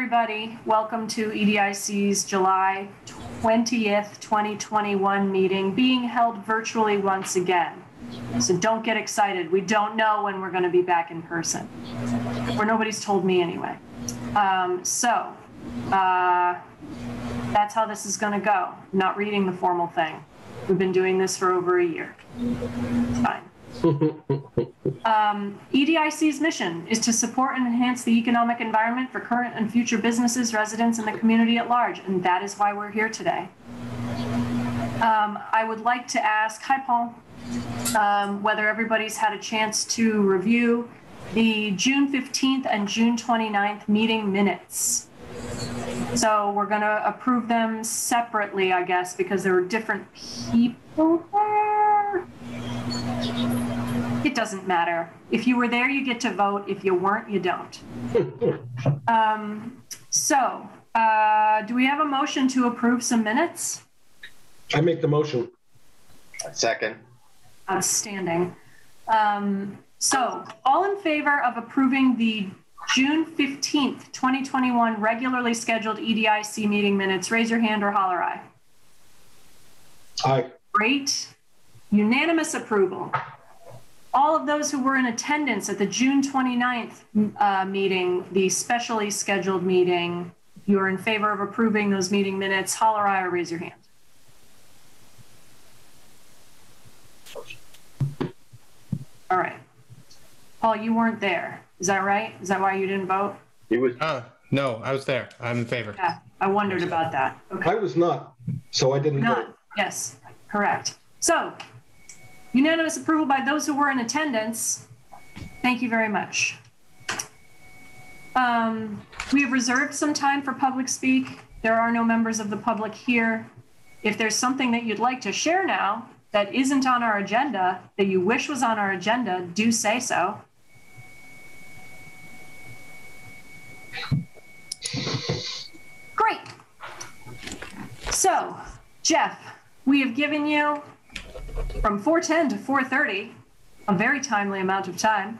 everybody. Welcome to EDIC's July 20th, 2021 meeting being held virtually once again. So don't get excited. We don't know when we're going to be back in person. Or nobody's told me anyway. Um, so uh, that's how this is going to go. Not reading the formal thing. We've been doing this for over a year. It's fine. Um, EDIC's mission is to support and enhance the economic environment for current and future businesses, residents, and the community at large, and that is why we're here today. Um, I would like to ask, hi, Paul, um, whether everybody's had a chance to review the June 15th and June 29th meeting minutes. So we're going to approve them separately, I guess, because there were different people there. It doesn't matter. If you were there, you get to vote. If you weren't, you don't. Um, so, uh, do we have a motion to approve some minutes? I make the motion. Second. Outstanding. Um, so, all in favor of approving the June 15th, 2021 regularly scheduled E EDIC meeting minutes, raise your hand or holler aye. Aye. Great. Unanimous approval. All of those who were in attendance at the June 29th uh, meeting, the specially scheduled meeting, if you are in favor of approving those meeting minutes, holler aye or raise your hand. All right. Paul, you weren't there. Is that right? Is that why you didn't vote? It was, Uh, no, I was there. I'm in favor. Yeah, I wondered about that. Okay. I was not, so I didn't vote. Yes, correct. So unanimous approval by those who were in attendance. Thank you very much. Um, We have reserved some time for public speak. There are no members of the public here. If there's something that you'd like to share now that isn't on our agenda, that you wish was on our agenda, do say so. Great. So, Jeff, we have given you from 410 to 430, a very timely amount of time,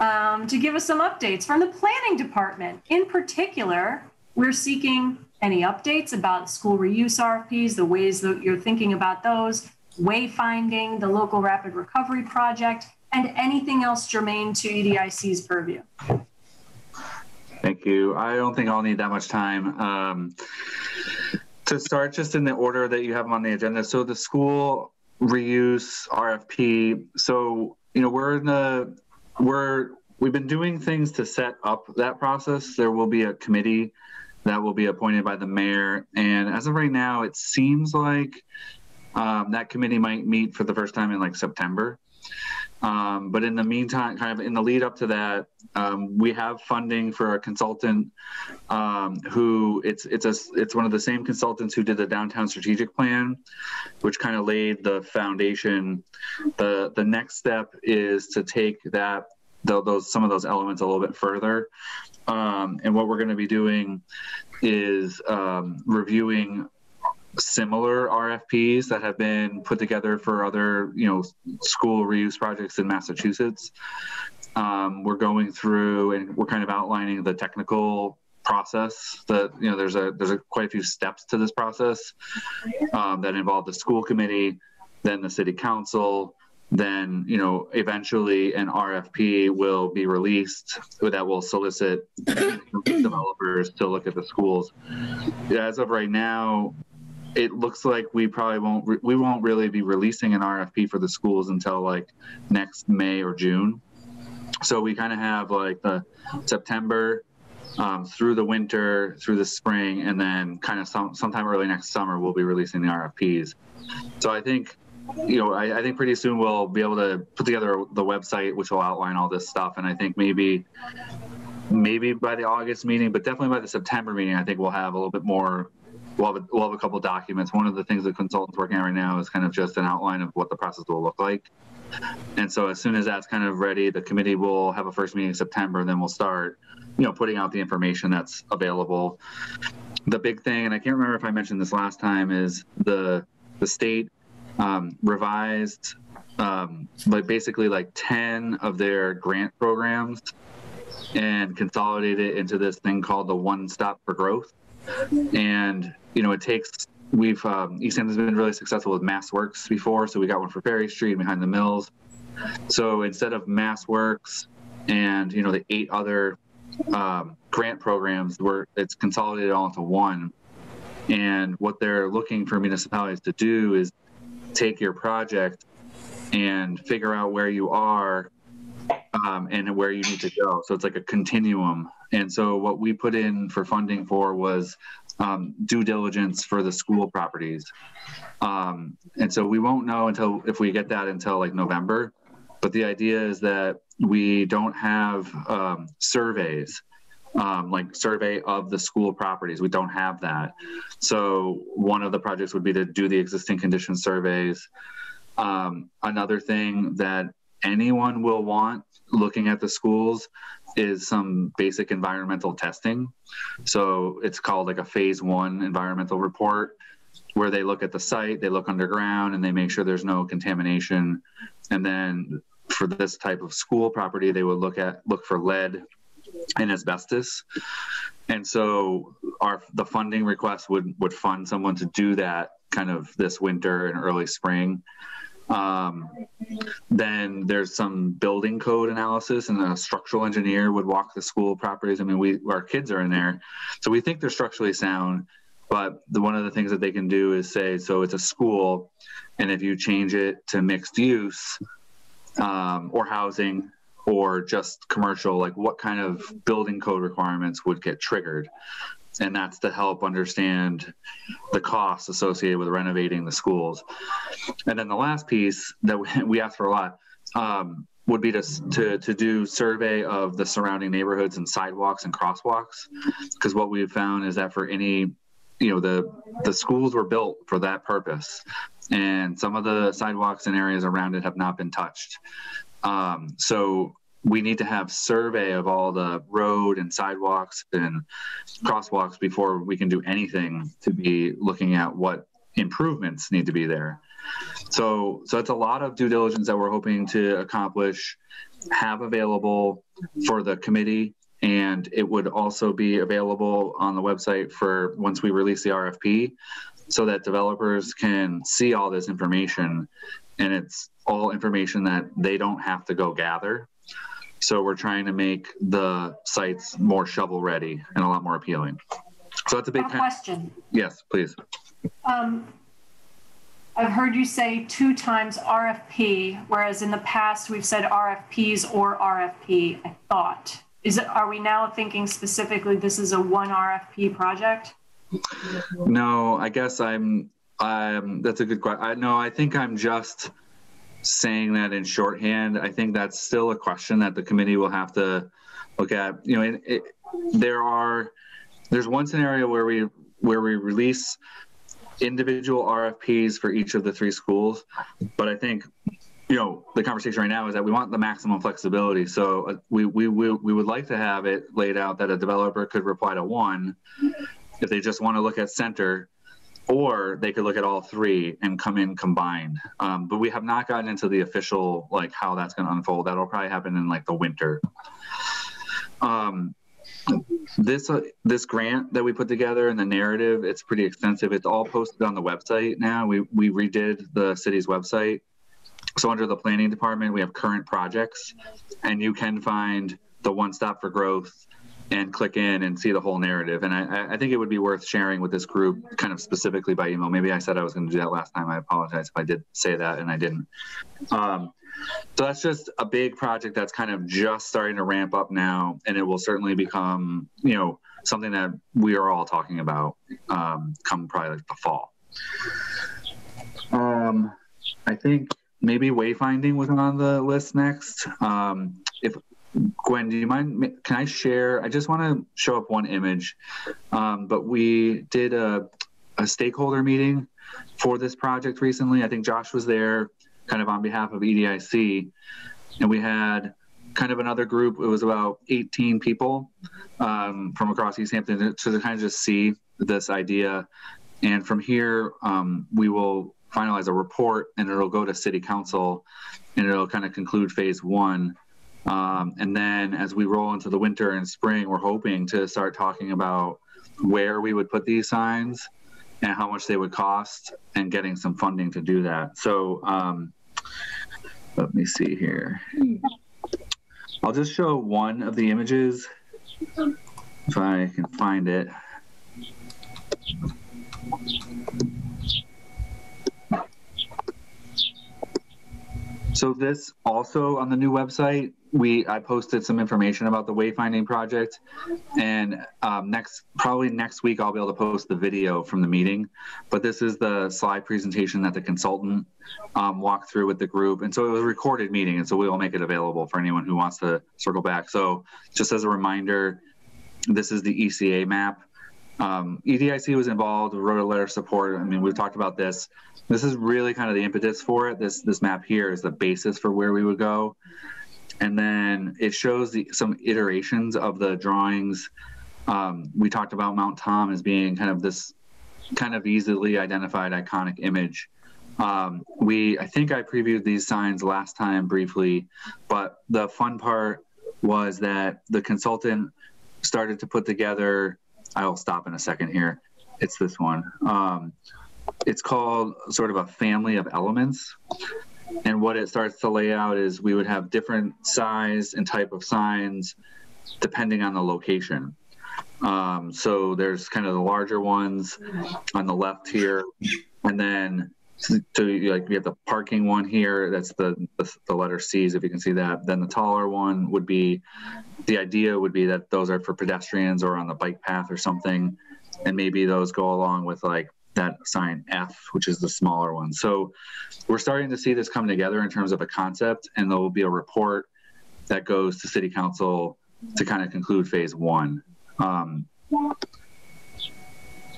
um, to give us some updates from the planning department. In particular, we're seeking any updates about school reuse RFPs, the ways that you're thinking about those, wayfinding, the local rapid recovery project, and anything else germane to EDIC's purview. Thank you. I don't think I'll need that much time. Um, to start, just in the order that you have them on the agenda. So the school reuse RFP. So you know we're in the we're we've been doing things to set up that process. There will be a committee that will be appointed by the mayor, and as of right now, it seems like um, that committee might meet for the first time in like September. Um, but in the meantime, kind of in the lead up to that, um, we have funding for a consultant um, who it's it's a it's one of the same consultants who did the downtown strategic plan, which kind of laid the foundation. the The next step is to take that tho- those some of those elements a little bit further, um, and what we're going to be doing is um, reviewing similar RFPs that have been put together for other, you know, school reuse projects in Massachusetts. Um, we're going through and we're kind of outlining the technical process that you know there's a there's a quite a few steps to this process um, that involve the school committee then the city council then you know eventually an rfp will be released that will solicit developers to look at the schools as of right now it looks like we probably won't re- we won't really be releasing an RFP for the schools until like next May or June. So we kind of have like the September um, through the winter, through the spring, and then kind of some sometime early next summer we'll be releasing the RFPs. So I think you know I, I think pretty soon we'll be able to put together the website which will outline all this stuff, and I think maybe maybe by the August meeting, but definitely by the September meeting, I think we'll have a little bit more we'll have, a, we'll have a couple documents. One of the things the consultant's working on right now is kind of just an outline of what the process will look like. And so as soon as that's kind of ready, the committee will have a first meeting in September, and then we'll start, you know, putting out the information that's available. The big thing, and I can't remember if I mentioned this last time, is the the state um, revised um, like basically like 10 of their grant programs and consolidated it into this thing called the One Stop for Growth. And you know, it takes we've um, Easthampton's been really successful with MassWorks before, so we got one for Ferry Street behind the mills. So instead of MassWorks and you know the eight other um, grant programs, where it's consolidated all into one. And what they're looking for municipalities to do is take your project and figure out where you are um, and where you need to go. So it's like a continuum. And so what we put in for funding for was um, due diligence for the school properties. Um, and so we won't know until if we get that until like November. But the idea is that we don't have um, surveys um, like survey of the school properties. We don't have that. So one of the projects would be to do the existing condition surveys. Um, another thing that anyone will want looking at the schools is some basic environmental testing. So it's called like a phase one environmental report where they look at the site, they look underground, and they make sure there's no contamination. And then for this type of school property, they would look at look for lead and asbestos. And so our the funding request would would fund someone to do that kind of this winter and early spring. Um, then there's some building code analysis, and a structural engineer would walk the school properties. I mean, we our kids are in there, so we think they're structurally sound. But the, one of the things that they can do is say, so it's a school, and if you change it to mixed use um, or housing, or just commercial, like what kind of building code requirements would get triggered? And that's to help understand the costs associated with renovating the schools. And then the last piece that we, asked for a lot um, would be to, to, to do survey of the surrounding neighborhoods and sidewalks and crosswalks. Because what we've found is that for any, you know, the, the schools were built for that purpose. And some of the sidewalks and areas around it have not been touched. Um, so we need to have survey of all the road and sidewalks and crosswalks before we can do anything to be looking at what improvements need to be there. So, so it's a lot of due diligence that we're hoping to accomplish, have available for the committee, and it would also be available on the website for once we release the RFP, so that developers can see all this information, and it's all information that they don't have to go gather. So we're trying to make the sites more shovel ready and a lot more appealing. So that's a big question. yes, please. Um, I've heard you say two times RFP, whereas in the past we've said RFPs or RFP, I thought. Is it, are we now thinking specifically this is a one RFP project? No, I guess I'm. Um, that's a good question. I no, I think I'm just saying that in shorthand. I think that's still a question that the committee will have to look at. You know, it, it, there are there's one scenario where we where we release individual RFPs for each of the three schools, but I think you know the conversation right now is that we want the maximum flexibility. So uh, we we we, we would like to have it laid out that a developer could reply to one if they just want to look at center or they could look at all three and come in combined. Um, but we have not gotten into the official like how that's going to unfold. That'll probably happen in like the winter. Um, this uh, this grant that we put together and the narrative, it's pretty extensive. It's all posted on the website now. We we redid the city's website. So under the planning department, we have current projects, and you can find the one stop for growth and click in and see the whole narrative. And I, I think it would be worth sharing with this group kind of specifically by email. Maybe I said I was going to do that last time. I apologize if I did say that and I didn't. Um, so that's just a big project that's kind of just starting to ramp up now. And it will certainly become, you know, something that we are all talking about um, come probably like the fall. Um, I think maybe wayfinding was on the list next. Um, if Gwen, do you mind? Can I share? I just want to show up one image, um, but we did a, a stakeholder meeting for this project recently. I think Josh was there, kind of on behalf of EDIC, and we had kind of another group. It was about 18 people um, from across Easthampton to, kind of just see this idea. And from here, um, we will finalize a report, and it'll go to City Council, and it'll kind of conclude phase one Um, and then as we roll into the winter and spring, we're hoping to start talking about where we would put these signs and how much they would cost and getting some funding to do that. So um, let me see here. I'll just show one of the images if I can find it. So this also on the new website, we I posted some information about the wayfinding project, and um, next probably next week I'll be able to post the video from the meeting. But this is the slide presentation that the consultant um, walked through with the group, and so it was a recorded meeting, and so we will make it available for anyone who wants to circle back. So just as a reminder, this is the ECA map. Um, EDIC was involved, wrote a letter of support. I mean, we've talked about this. This is really kind of the impetus for it. This this map here is the basis for where we would go, and then it shows the, some iterations of the drawings. Um, we talked about Mount Tom as being kind of this kind of easily identified iconic image. Um, we I think I previewed these signs last time briefly, but the fun part was that the consultant started to put together I'll stop in a second here. It's this one. Um, it's called sort of a family of elements. And what it starts to lay out is we would have different size and type of signs depending on the location. Um, so there's kind of the larger ones on the left here, and then so like we have the parking one here. That's the, the the letter C's if you can see that. Then the taller one would be the idea would be that those are for pedestrians or on the bike path or something, and maybe those go along with like that sign F, which is the smaller one. So we're starting to see this come together in terms of a concept, and there will be a report that goes to City Council to kind of conclude phase one. Um,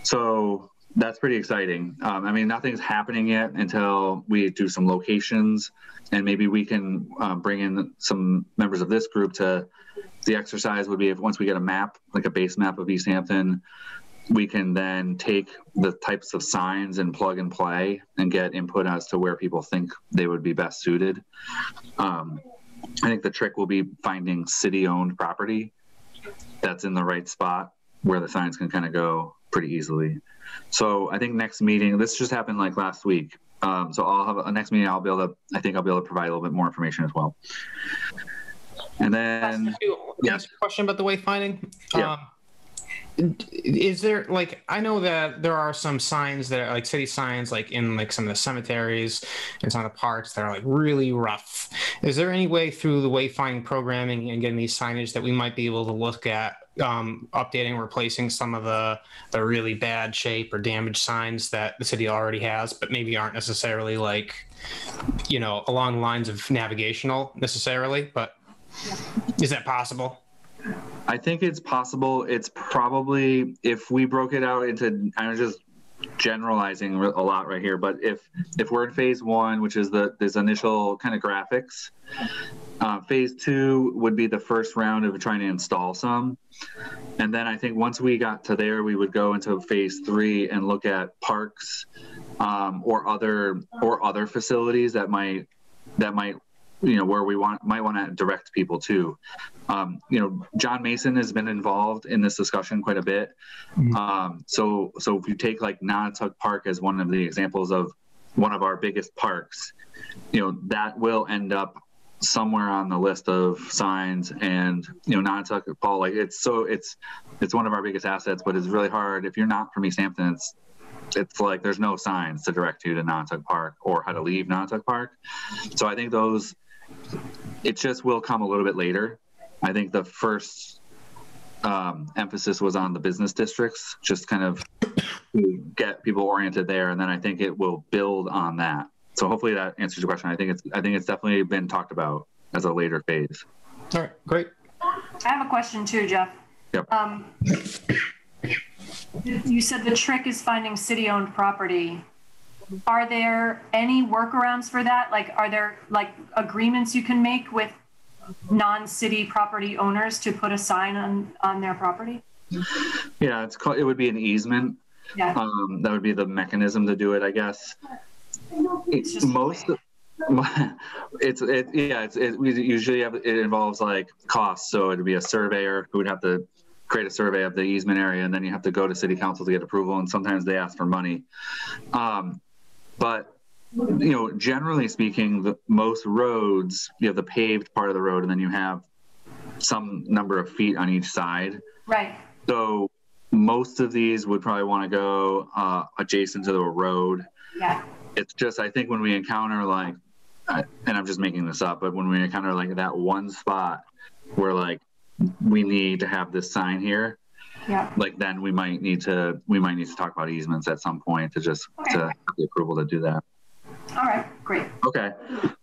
so that's pretty exciting. Um, I mean, nothing's happening yet until we do some locations, and maybe we can uh, bring in some members of this group to. The exercise would be if once we get a map, like a base map of Easthampton, we can then take the types of signs and plug and play and get input as to where people think they would be best suited. Um, I think the trick will be finding city-owned property that's in the right spot where the signs can kind of go pretty easily. So I think next meeting, this just happened like last week. Um, so I'll have a next meeting. I'll be able to. I think I'll be able to provide a little bit more information as well. And then, yeah. question about the wayfinding. Yeah. Um, is there like I know that there are some signs that are like city signs like in like some of the cemeteries and some of the parks that are like really rough. Is there any way through the wayfinding programming and getting these signage that we might be able to look at um, updating, replacing some of the the really bad shape or damaged signs that the city already has, but maybe aren't necessarily like you know along lines of navigational necessarily, but is that possible? I think it's possible. It's probably if we broke it out into. I'm just generalizing a lot right here, but if if we're in phase one, which is the this initial kind of graphics, uh, phase two would be the first round of trying to install some, and then I think once we got to there, we would go into phase three and look at parks um, or other or other facilities that might that might you know where we want might want to direct people to um, you know john mason has been involved in this discussion quite a bit Mhm. um, so so if you take like Nonotuck park as one of the examples of one of our biggest parks you know that will end up somewhere on the list of signs and you know Nonotuck Park like it's so it's it's one of our biggest assets but it's really hard if you're not from easthampton it's it's like there's no signs to direct you to Nonotuck Park or how to leave Nonotuck Park. So I think those, it just will come a little bit later. I think the first um, emphasis was on the business districts, just kind of get people oriented there, and then I think it will build on that. So hopefully that answers your question. I think it's I think it's definitely been talked about as a later phase. All right, great. I have a question too, Jeff. Yep. Um, you said the trick is finding city-owned property. Are there any workarounds for that? Like, are there like agreements you can make with non-city property owners to put a sign on, on their property? Yeah, it's called. It would be an easement. Yeah. Um, that would be the mechanism to do it, I guess. It's just- most it's it yeah it's it, we usually have it involves like costs so it'd be a surveyor who would have to create a survey of the easement area and then you have to go to city council to get approval and sometimes they ask for money um, but you know generally speaking the most roads you have the paved part of the road and then you have some number of feet on each side. Right, so most of these would probably want to go uh, adjacent to the road. Yeah, it's just I think when we encounter like, and I'm just making this up, but when we encounter like that one spot where like we need to have this sign here, yeah. like then we might need to we might need to talk about easements at some point to just Okay. to have the approval to do that. All right, great. Okay.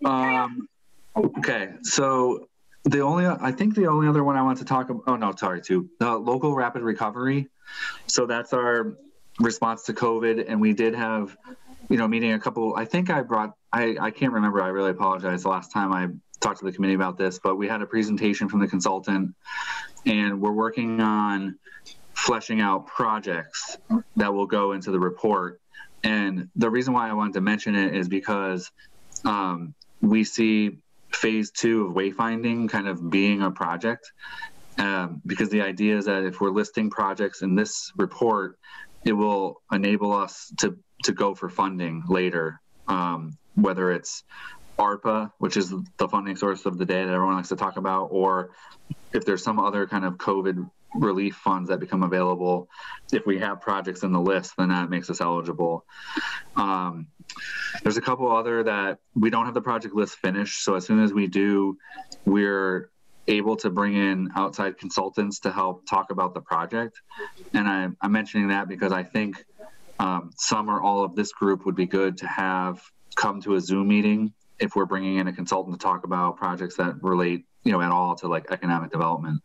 Um, okay. So the only I think the only other one I want to talk about. Oh no, sorry. Too the local rapid recovery. So that's our response to COVID, and we did have, you know, meeting a couple. I think I brought. I I can't remember. I really apologize. The last time I talked to the committee about this, but we had a presentation from the consultant, and we're working on fleshing out projects that will go into the report. And the reason why I wanted to mention it is because um, we see phase two of wayfinding kind of being a project. Um, because the idea is that if we're listing projects in this report, it will enable us to, to go for funding later, um, whether it's ARPA, which is the funding source of the day that everyone likes to talk about, or if there's some other kind of COVID relief funds that become available, if we have projects in the list, then that makes us eligible. Um, there's a couple other that we don't have the project list finished. So as soon as we do, we're able to bring in outside consultants to help talk about the project. And I, I'm mentioning that because I think um, some or all of this group would be good to have come to a Zoom meeting if we're bringing in a consultant to talk about projects that relate, you know, at all to like economic development.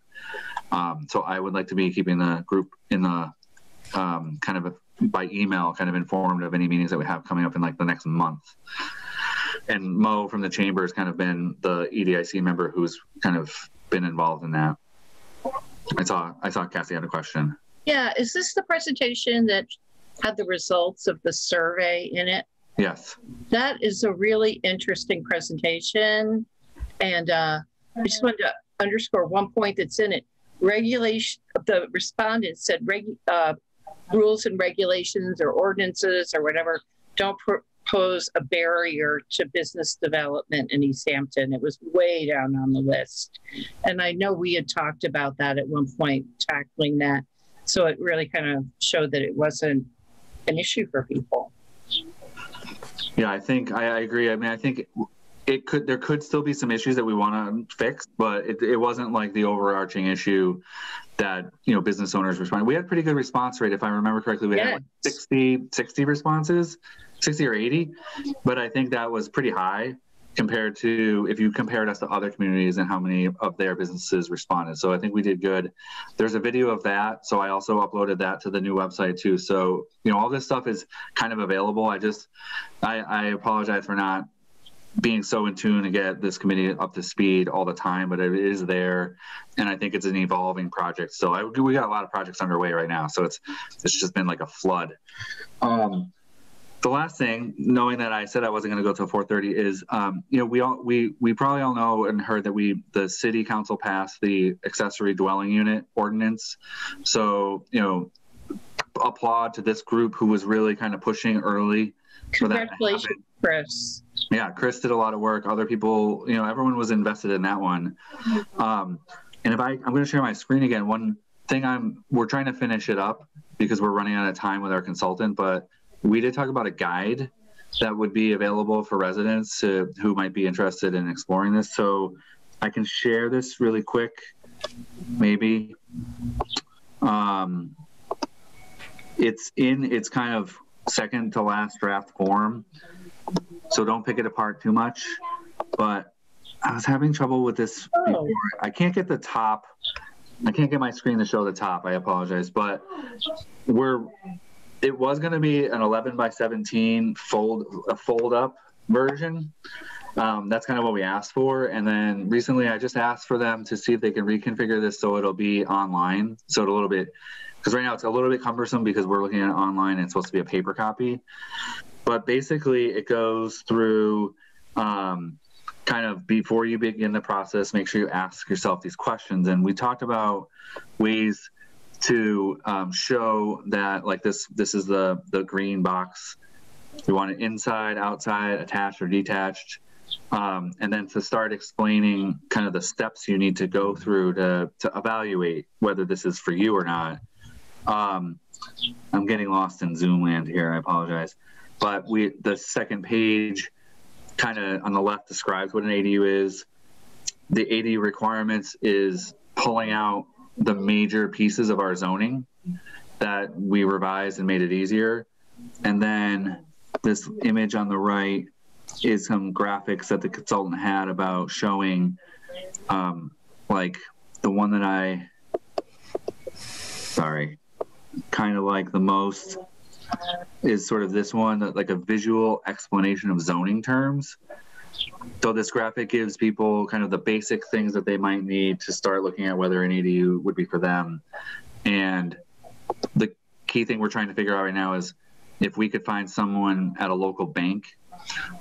Um, so I would like to be keeping the group in the um, kind of by email, kind of informed of any meetings that we have coming up in like the next month. And Mo from the chamber has kind of been the EDIC member who's kind of been involved in that. I saw I saw Cassie had a question. Yeah, is this the presentation that had the results of the survey in it? Yes. That is a really interesting presentation. And uh, I just wanted to underscore one point that's in it. Regulation, the respondent said reg, uh, rules and regulations or ordinances or whatever don't propose a barrier to business development in Easthampton. It was way down on the list. And I know we had talked about that at one point, tackling that. So it really kind of showed that it wasn't an issue for people. Yeah, I think I, I agree. I mean, I think it could there could still be some issues that we want to fix, but it, it wasn't like the overarching issue that you know business owners responded. We had pretty good response rate, if I remember correctly. We had like 60, 60 responses, 60 or 80, but I think that was pretty high compared to if you compared us to other communities and how many of their businesses responded. So I think we did good. There's a video of that, so I also uploaded that to the new website too. So you know all this stuff is kind of available. I just I, I apologize for not being so in tune to get this committee up to speed all the time, but it is there, and I think it's an evolving project. So I, we got a lot of projects underway right now, so it's it's just been like a flood. Um, the last thing, knowing that I said I wasn't going to go till 4:30, is um, you know we all we we probably all know and heard that we the city council passed the accessory dwelling unit ordinance. So you know, applaud to this group who was really kind of pushing early for that Congratulations, Chris. yeah chris did a lot of work. Other people you know everyone was invested in that one. Um, and if i i'm going to share my screen again. One thing i'm we're trying to finish it up because we're running out of time with our consultant but we did talk about a guide that would be available for residents to, who might be interested in exploring this so i can share this really quick maybe um, it's in its kind of second to last draft form so don't pick it apart too much. But I was having trouble with this. Oh. Before. I can't get the top. I can't get my screen to show the top. I apologize, but we're. It was going to be an 11 by 17 fold a fold up version. Um, that's kind of what we asked for, and then recently I just asked for them to see if they can reconfigure this so it'll be online. So it's a little bit because right now it's a little bit cumbersome because we're looking at online and it's supposed to be a paper copy but basically it goes through um, kind of before you begin the process, make sure you ask yourself these questions. And we talked about ways to um, show that like this this is the the green box. You want it inside outside attached or detached. Um, and then to start explaining kind of the steps you need to go through to to evaluate whether this is for you or not. Um, i'm getting lost in zoom land here i apologize. But we the second page kind of on the left describes what an adu is. The adu requirements is pulling out the major pieces of our zoning that we revised and made it easier. And then this image on the right is some graphics that the consultant had about showing, um, like the one that I, sorry, kind of like the most is sort of this one, that like a visual explanation of zoning terms. So this graphic gives people kind of the basic things that they might need to start looking at whether an ADU would be for them. And the key thing we're trying to figure out right now is if we could find someone at a local bank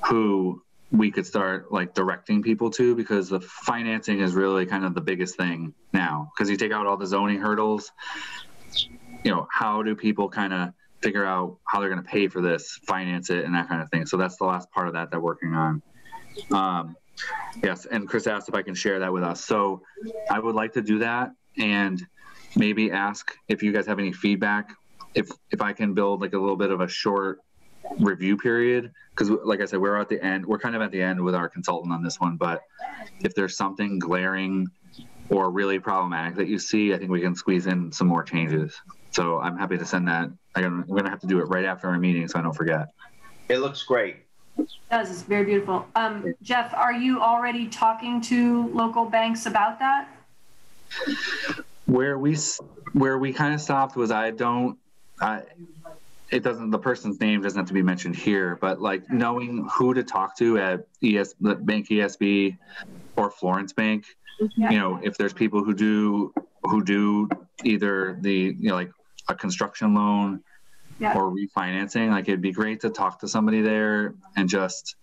who we could start like directing people to because the financing is really kind of the biggest thing now. Because you take out all the zoning hurdles you know how do people kind of figure out how they're going to pay for this finance it and that kind of thing. So that's the last part of that they're working on um, yes, and Chris asked if I can share that with us. So I would like to do that and maybe ask if you guys have any feedback. If if I can build like a little bit of a short review period because like i said we're at the end we're kind of at the end with our consultant on this one but if there's something glaring or really problematic that you see i think we can squeeze in some more changes so i'm happy to send that i'm going to have to do it right after our meeting so i don't forget It looks great. It does, it's very beautiful. Um, Jeff, are you already talking to local banks about that? where we where we kind of stopped was I don't I it doesn't the person's name doesn't have to be mentioned here, but like knowing who to talk to at ES Bank ESB or Florence Bank, Yeah. you know, if there's people who do who do either the you know like a construction loan Yeah. or refinancing, like it'd be great to talk to somebody there and just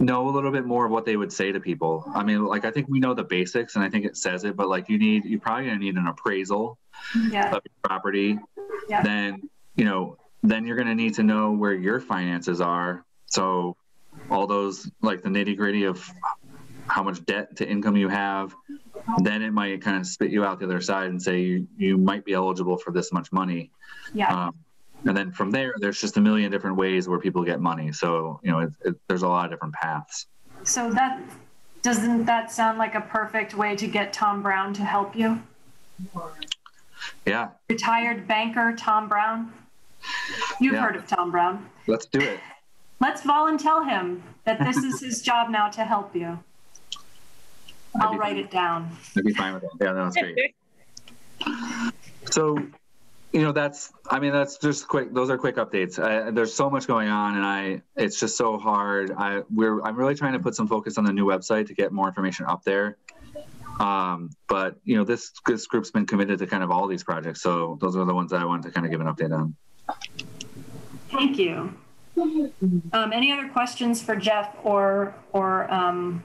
know a little bit more of what they would say to people. I mean, like I think we know the basics and I think it says it, but like you need you probably gonna need an appraisal Yeah, of your property. Yeah. Then, you know, then you're gonna need to know where your finances are. So all those like the nitty gritty of how much debt to income you have, then it might kind of spit you out the other side and say you, you might be eligible for this much money. yeah, Um, and then from there, there's just a million different ways where people get money. So, you know, it, it, there's a lot of different paths. so that, doesn't that sound like a perfect way to get Tom Brown to help you? Yeah, Retired banker Tom Brown? You've Yeah. heard of Tom Brown. let's do it. Let's volunteer him that this is his job now to help you. I'll write fine. it down. I'd be fine with that. Yeah, no, that's great. So, you know, that's, I mean, that's just quick. Those are quick updates. Uh, there's so much going on and I, it's just so hard. I, we're, I'm really trying to put some focus on the new website to get more information up there. Um, but you know, this, this group's been committed to kind of all these projects. So those are the ones that I wanted to kind of give an update on. Thank you. Um, any other questions for Jeff or, or, um,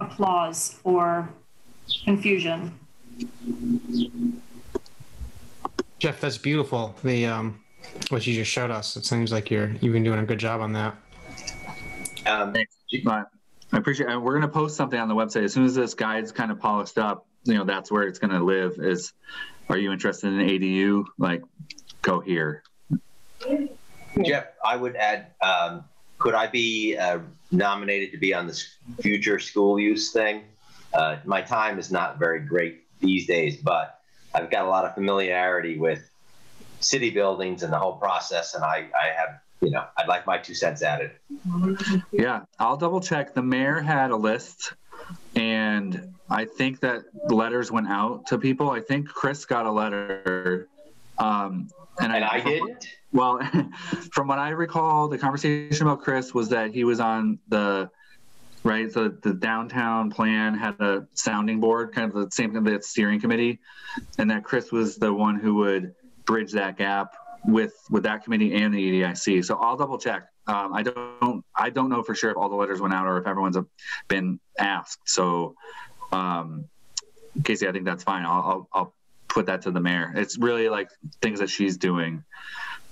applause or confusion? Jeff, that's beautiful. The um, what you just showed us. It seems like you're you've been doing a good job on that. Um, But I appreciate, and we're going to post something on the website as soon as this guide's kind of polished up. You know, that's where it's going to live. Is, are you interested in ADU? Like, go here. Jeff, I would add, um, could I be uh, nominated to be on this future school use thing? Uh, my time is not very great these days, but I've got a lot of familiarity with city buildings and the whole process, and I, I have, you know, I'd like my two cents added. Yeah, I'll double check. The mayor had a list, and I think that letters went out to people. I think Chris got a letter, um, and, And I didn't. Well, from what I recall, the conversation about Chris was that he was on the right. So the downtown plan had a sounding board, kind of the same thing that steering committee, and that Chris was the one who would bridge that gap with with that committee and the EDIC. So I'll double check. Um, I don't I don't know for sure if all the letters went out or if everyone's been asked. So um, Casey, I think that's fine. I'll, I'll I'll put that to the mayor. It's really like things that she's doing,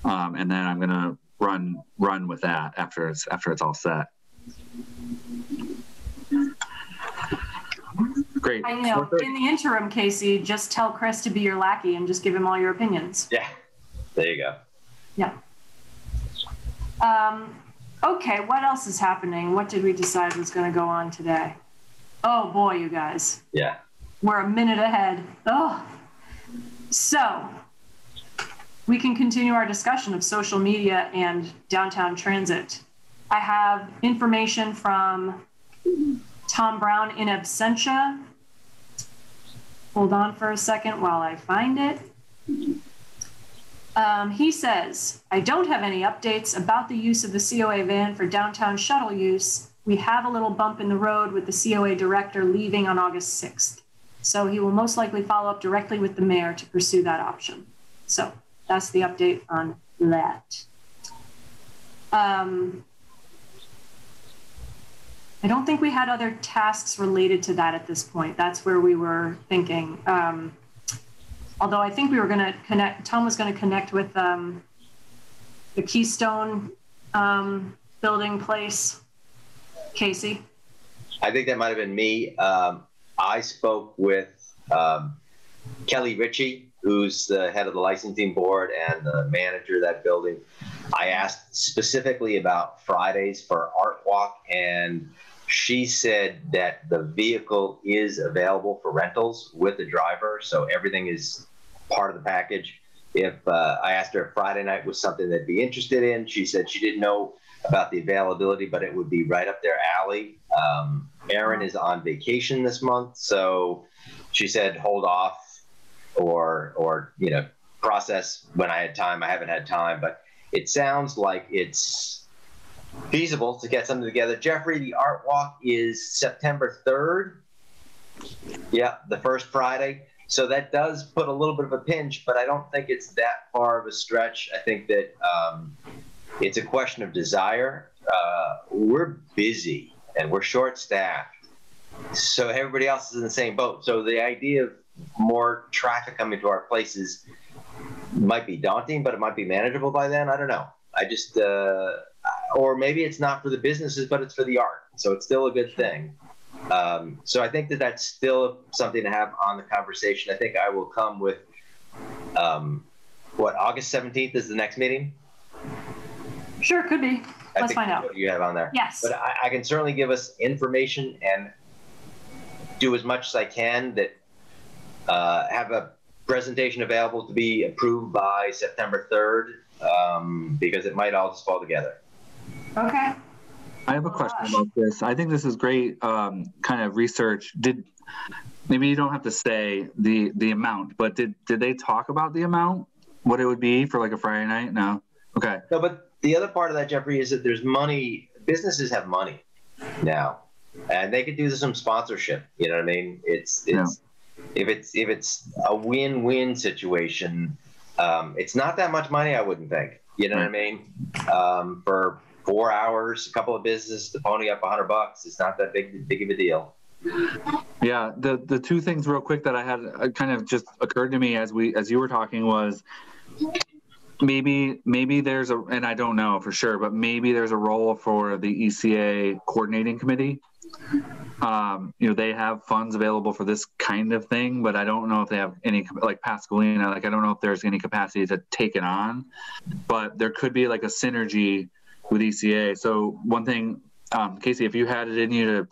um, and then I'm gonna run run with that after it's after it's all set. Great. I know. In the interim, Casey, just tell Chris to be your lackey and just give him all your opinions. Yeah, there you go. Yeah. Um, okay, what else is happening? What did we decide was going to go on today? Oh boy, you guys. Yeah. We're a minute ahead. Oh. So, we can continue our discussion of social media and downtown transit. I have information from Tom Brown in absentia. Hold on for a second while I find it. Um, he says, I don't have any updates about the use of the COA van for downtown shuttle use. We have a little bump in the road with the COA director leaving on August 6th. So he will most likely follow up directly with the mayor to pursue that option. So that's the update on that. Um, I don't think we had other tasks related to that at this point. That's where we were thinking. Um, although I think we were going to connect, Tom was going to connect with um, the Keystone um, building place. Casey? I think that might have been me. Um, I spoke with um, Kelly Ritchie, who's the head of the licensing board and the manager of that building. I asked specifically about Fridays for Art Walk, and she said that the vehicle is available for rentals with the driver, so everything is part of the package. If uh, I asked her if Friday night was something they'd be interested in, she said she didn't know about the availability, but it would be right up their alley. Um, Aaron is on vacation this month, so she said hold off or or you know process when I had time. I haven't had time, but it sounds like it's feasible to get something together. Jeffrey, the art walk is September 3rd. Yeah, the first Friday. So that does put a little bit of a pinch, but I don't think it's that far of a stretch. I think that um, it's a question of desire. Uh, we're busy and we're short staffed. So everybody else is in the same boat. So the idea of more traffic coming to our places might be daunting, but it might be manageable by then. I don't know. I just, uh, or maybe it's not for the businesses, but it's for the art. So it's still a good thing. Um, so I think that that's still something to have on the conversation. I think I will come with um, what August 17th is the next meeting. Sure, could be. I Let's find out. what you have on there. Yes. But I, I can certainly give us information and do as much as I can that uh, have a presentation available to be approved by September 3rd um, because it might all just fall together. Okay. I have a question about this. I think this is great um, kind of research. Did maybe you don't have to say the the amount, but did did they talk about the amount? What it would be for like a Friday night? No. Okay. No, but the other part of that, Jeffrey, is that there's money. Businesses have money now, and they could do some sponsorship. You know what I mean? It's it's if it's if it's a win-win situation, um, it's not that much money. I wouldn't think. You know what I mean? Um, for four hours, a couple of businesses to pony up a hundred bucks, it's not that big big of a deal. Yeah, the the two things real quick that I had uh, kind of just occurred to me as we as you were talking was maybe maybe there's a and I don't know for sure, but maybe there's a role for the ECA coordinating committee. Um, you know, they have funds available for this kind of thing, but I don't know if they have any like Pascalina. Like I don't know if there's any capacity to take it on, but there could be like a synergy with ECA. So one thing, um, Casey, if you had it in you to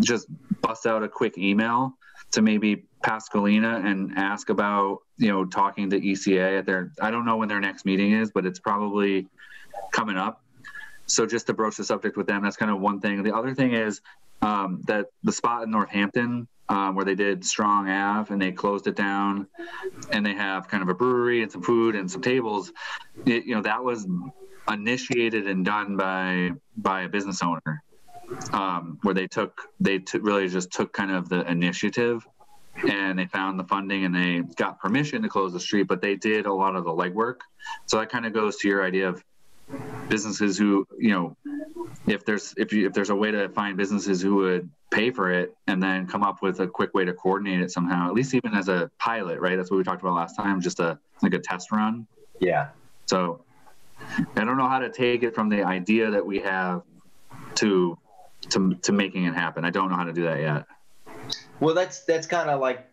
just bust out a quick email to maybe Pascalina and ask about, you know, talking to ECA at their, I don't know when their next meeting is, but it's probably coming up. So just to broach the subject with them, that's kind of one thing. The other thing is um, that the spot in Northampton um, where they did Strong Ave and they closed it down, and they have kind of a brewery and some food and some tables. It, you know, that was initiated and done by by a business owner, um, where they took they t- really just took kind of the initiative and they found the funding and they got permission to close the street, but they did a lot of the legwork. So that kind of goes to your idea of businesses who, you know, if there's if you if there's a way to find businesses who would pay for it and then come up with a quick way to coordinate it somehow, at least even as a pilot, right? That's what we talked about last time, just a like a test run. Yeah. So I don't know how to take it from the idea that we have to to to making it happen. I don't know how to do that yet. Well, that's that's kind of like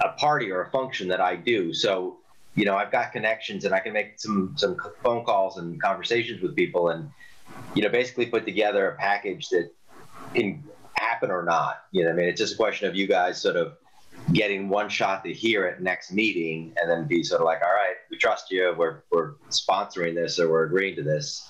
a party or a function that I do. So, you know, I've got connections and I can make some some phone calls and conversations with people, and you know, basically put together a package that can happen or not. You know, I mean, it's just a question of you guys sort of getting one shot to hear it next meeting, and then be sort of like, all right, we trust you. We're we're sponsoring this or we're agreeing to this.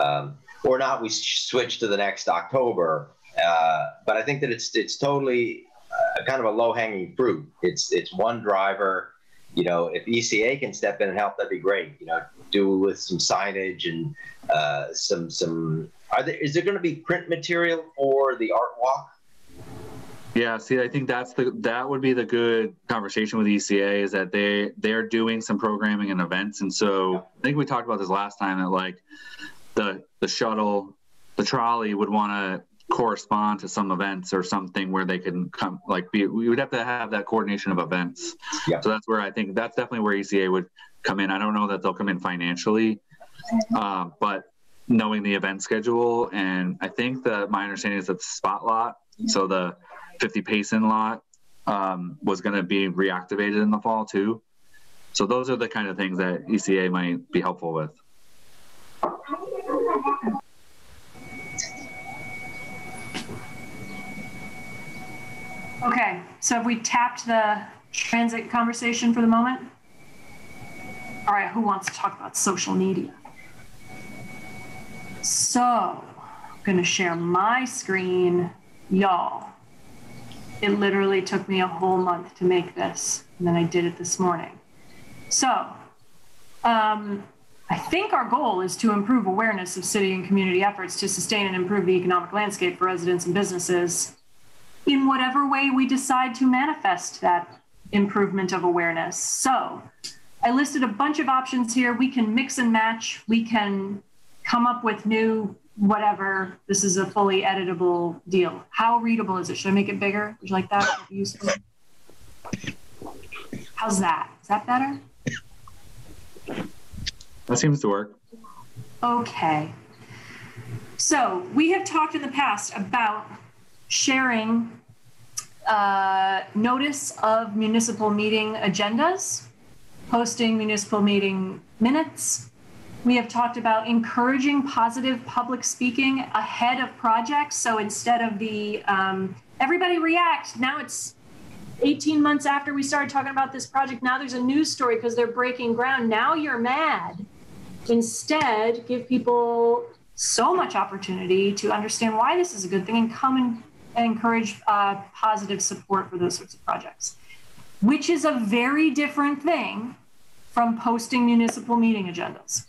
Um, or not, we switch to the next October. Uh, but I think that it's it's totally uh, kind of a low hanging fruit. It's it's one driver. You know, if ECA can step in and help, that'd be great. You know, do with some signage and uh, some some. Are there is there going to be print material for the art walk? Yeah, see, I think that's the that would be the good conversation with ECA is that they they're doing some programming and events, and so I think we talked about this last time that like the the shuttle, the trolley would want to correspond to some events or something where they can come like be we would have to have that coordination of events. Yeah. so that's where i think that's definitely where eca would come in. I don't know that they'll come in financially uh, but knowing the event schedule and i think that my understanding is that the spot lot so the 50 payson lot um, was going to be reactivated in the fall too so those are the kind of things that eca might be helpful with Okay, so have we tapped the transit conversation for the moment? All right, who wants to talk about social media? So, I'm gonna share my screen, y'all. It literally took me a whole month to make this, and then I did it this morning. So, um, I think our goal is to improve awareness of city and community efforts to sustain and improve the economic landscape for residents and businesses in whatever way we decide to manifest that improvement of awareness. So I listed a bunch of options here. We can mix and match. We can come up with new whatever. This is a fully editable deal. How readable is it? Should I make it bigger? Would you like that? Useful? How's that? Is that better? that seems to work Okay. So we have talked in the past about sharing uh, notice of municipal meeting agendas, posting municipal meeting minutes. We have talked about encouraging positive public speaking ahead of projects. So instead of the um, everybody react, now it's 18 months after we started talking about this project. Now there's a news story because they're breaking ground. Now you're mad. Instead, give people so much opportunity to understand why this is a good thing and come and, and encourage uh, positive support for those sorts of projects, which is a very different thing from posting municipal meeting agendas.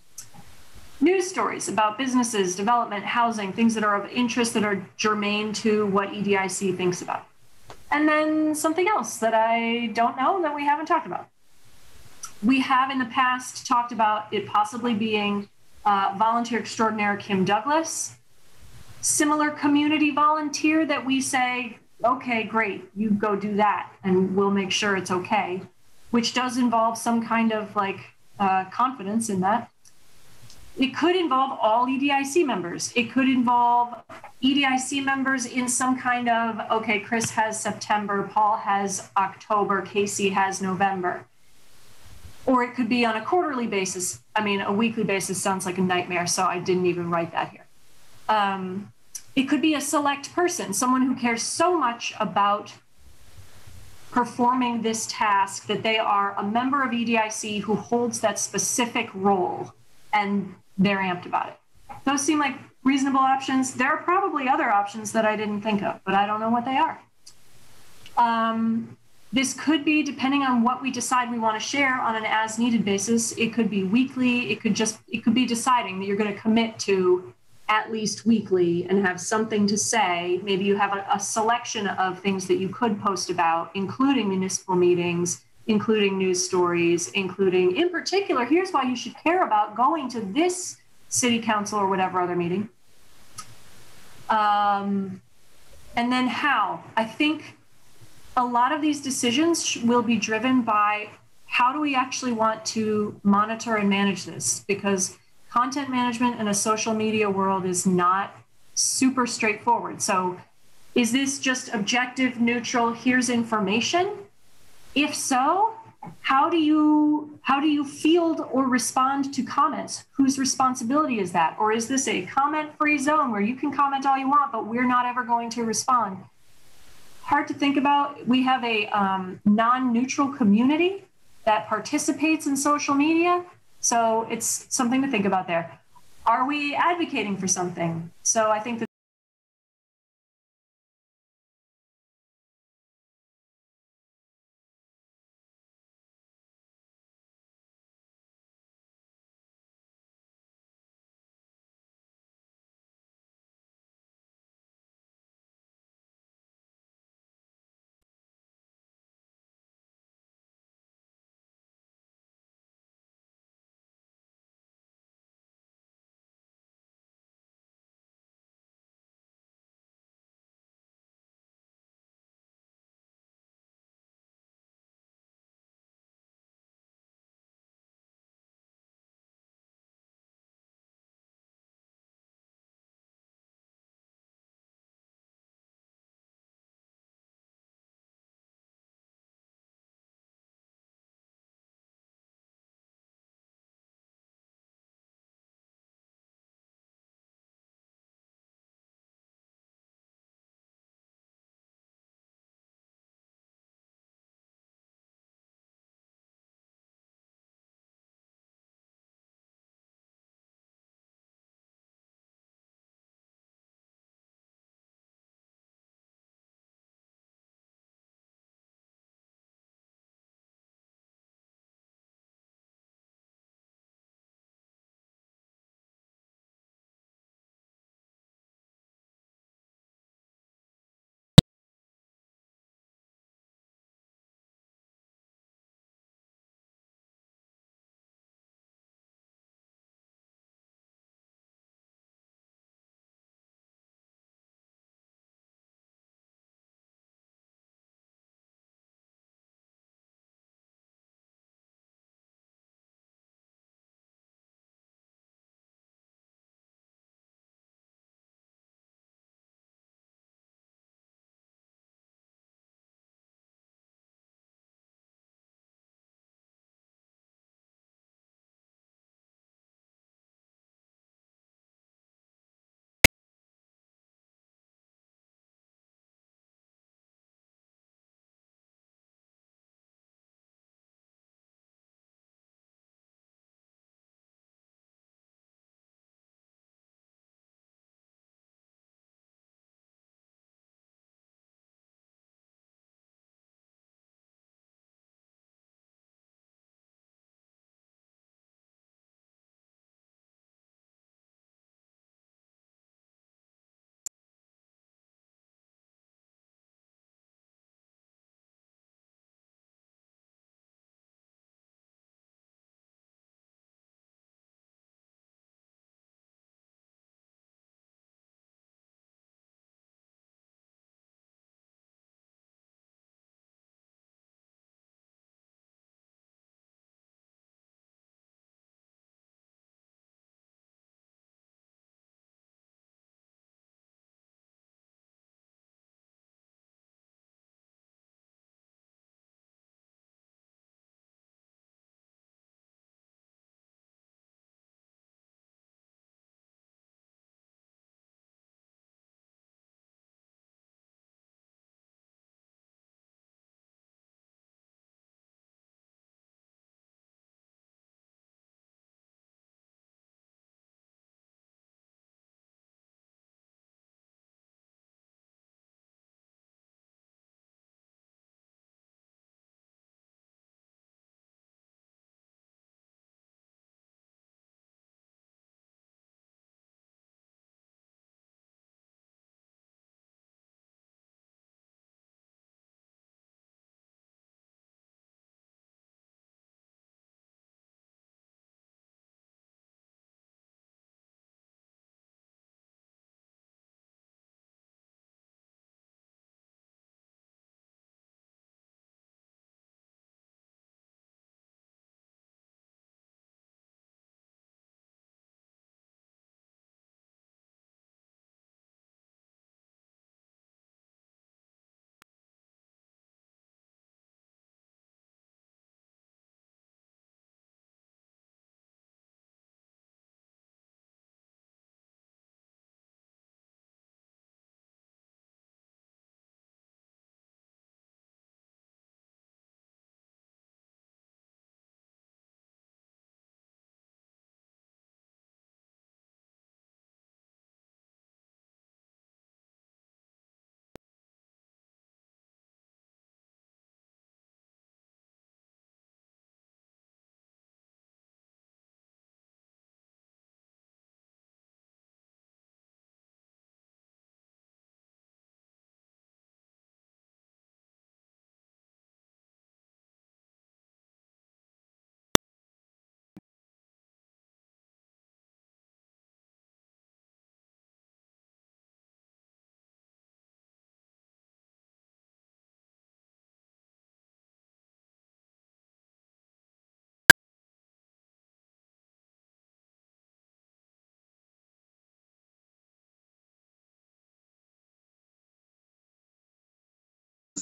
News stories about businesses, development, housing, things that are of interest that are germane to what EDIC thinks about. And then something else that I don't know that we haven't talked about. We have in the past talked about it possibly being uh, volunteer extraordinaire Kim Douglas, similar community volunteer that we say, okay, great, you go do that, and we'll make sure it's okay, which does involve some kind of like uh, confidence in that. It could involve all EDIC members. It could involve EDIC members in some kind of, okay, Chris has September, Paul has October, Casey has November. Or it could be on a quarterly basis. I mean, a weekly basis sounds like a nightmare, so I didn't even write that here. Um, it could be a select person, someone who cares so much about performing this task that they are a member of EDIC who holds that specific role and they're amped about it. Those seem like reasonable options. There are probably other options that I didn't think of, but I don't know what they are. Um, this could be, depending on what we decide we want to share on an as needed basis, it could be weekly, it could just, it could be deciding that you're going to commit to at least weekly and have something to say. Maybe you have a, a selection of things that you could post about, including municipal meetings, including news stories, including, in particular, here's why you should care about going to this city council or whatever other meeting. Um, and then how? I think a lot of these decisions will be driven by how do we actually want to monitor and manage this? Because content management in a social media world is not super straightforward. So, is this just objective, neutral? Here's information. If so, how do you how do you field or respond to comments? Whose responsibility is that? Or is this a comment-free zone where you can comment all you want, but we're not ever going to respond? Hard to think about. We have a um, non-neutral community that participates in social media. So it's something to think about there. Are we advocating for something? So I think that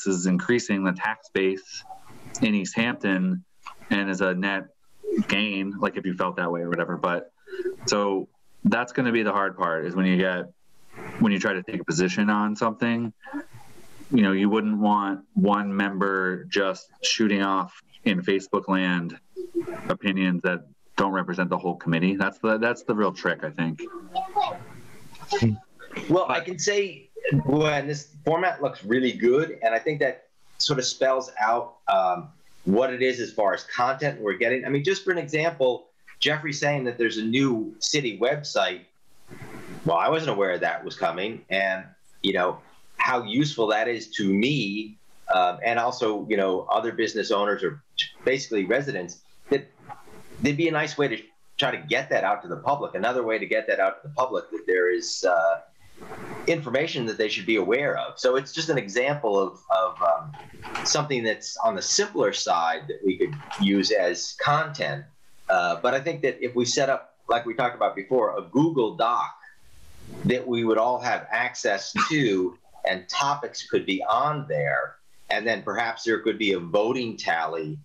is increasing the tax base in Easthampton and is a net gain, like if you felt that way or whatever. But so that's going to be the hard part is when you get when you try to take a position on something. You know, you wouldn't want one member just shooting off in Facebook land opinions that don't represent the whole committee. That's the that's the real trick, I think. Well, I can say when this format looks really good, and I think that sort of spells out um, what it is as far as content we're getting. I mean, just for an example, Jeffrey saying that there's a new city website. Well, I wasn't aware that was coming, and you know how useful that is to me, um, and also you know other business owners or basically residents. That there'd be a nice way to try to get that out to the public. Another way to get that out to the public that there is uh, information that they should be aware of. So it's just an example of, of um, something that's on the simpler side that we could use as content. Uh, but I think that if we set up, like we talked about before, a Google Doc that we would all have access to and topics could be on there, and then perhaps there could be a voting tally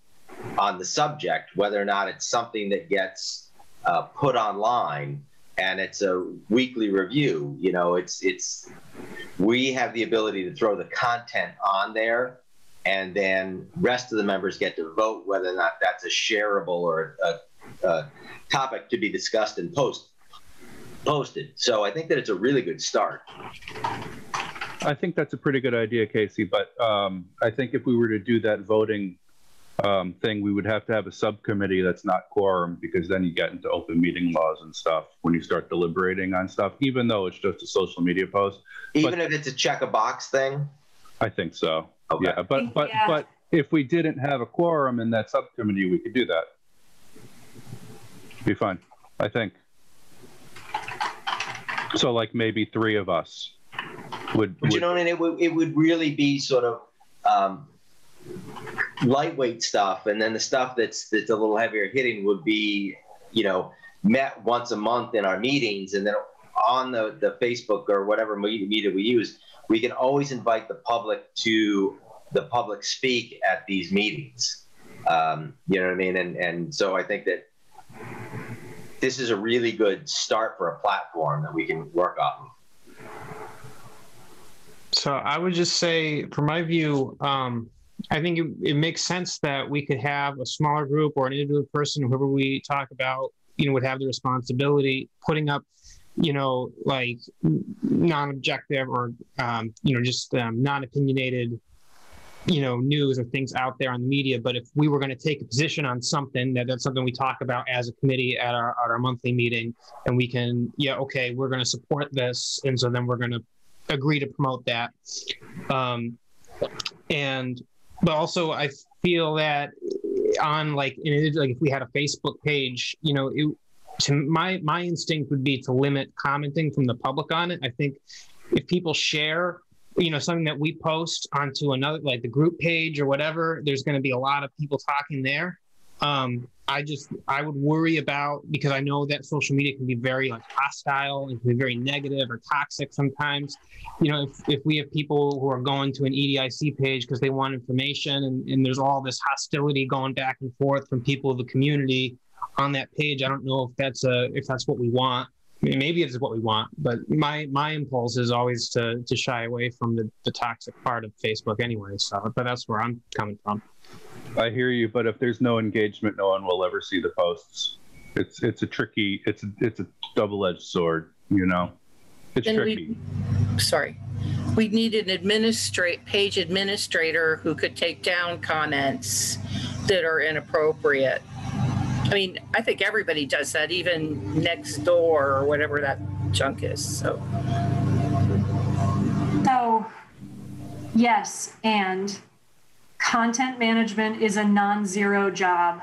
on the subject, whether or not it's something that gets uh, put online and it's a weekly review. You know, it's it's we have the ability to throw the content on there, and then rest of the members get to vote whether or not that's a shareable or a, a topic to be discussed and post posted. So I think that it's a really good start. I think that's a pretty good idea, Casey. But um, I think if we were to do that voting um, thing, we would have to have a subcommittee that's not quorum because then you get into open meeting laws and stuff when you start deliberating on stuff, even though it's just a social media post. Even But- if it's a check a box thing. I think so. Okay. Yeah, but but Yeah. but if we didn't have a quorum in that subcommittee, we could do that. Be fine, I think. So like maybe three of us would. But you would- know, and it would it would really be sort of um, lightweight stuff, and then the stuff that's that's a little heavier hitting would be, you know, met once a month in our meetings, and then on the the Facebook or whatever media, we use, we can always invite the public to the public speak at these meetings. Um, you know what I mean? And and so I think that this is a really good start for a platform that we can work of. So I would just say, from my view, um, I think it, it makes sense that we could have a smaller group or an individual person, whoever we talk about, you know, would have the responsibility putting up, you know, like non-objective or, um, you know, just um, non-opinionated, you know, news or things out there on the media. But if we were going to take a position on something, that that's something we talk about as a committee at our at our monthly meeting, and we can, yeah, okay, we're going to support this, and so then we're going to agree to promote that. Um, and but also I feel that on like like if we had a Facebook page, you know, it, to my my instinct would be to limit commenting from the public on it. I think if people share, you know, something that we post onto another like the group page or whatever, there's going to be a lot of people talking there. Um, I just I would worry about because I know that social media can be very like hostile and can be very negative or toxic sometimes. You know, if, if we have people who are going to an EDIC page because they want information and, and there's all this hostility going back and forth from people of the community on that page, I don't know if that's a if that's what we want. Maybe it's what we want, but my my impulse is always to to shy away from the, the toxic part of Facebook anyway. So, but that's where I'm coming from. I hear you, but if there's no engagement, no one will ever see the posts. It's it's a tricky, it's a, it's a double-edged sword, you know. It's And we- tricky. sorry. We need an administrate, page administrator who could take down comments that are inappropriate. I mean, I think everybody does that, even next door or whatever that junk is, so. So, yes, and content management is a non-zero job.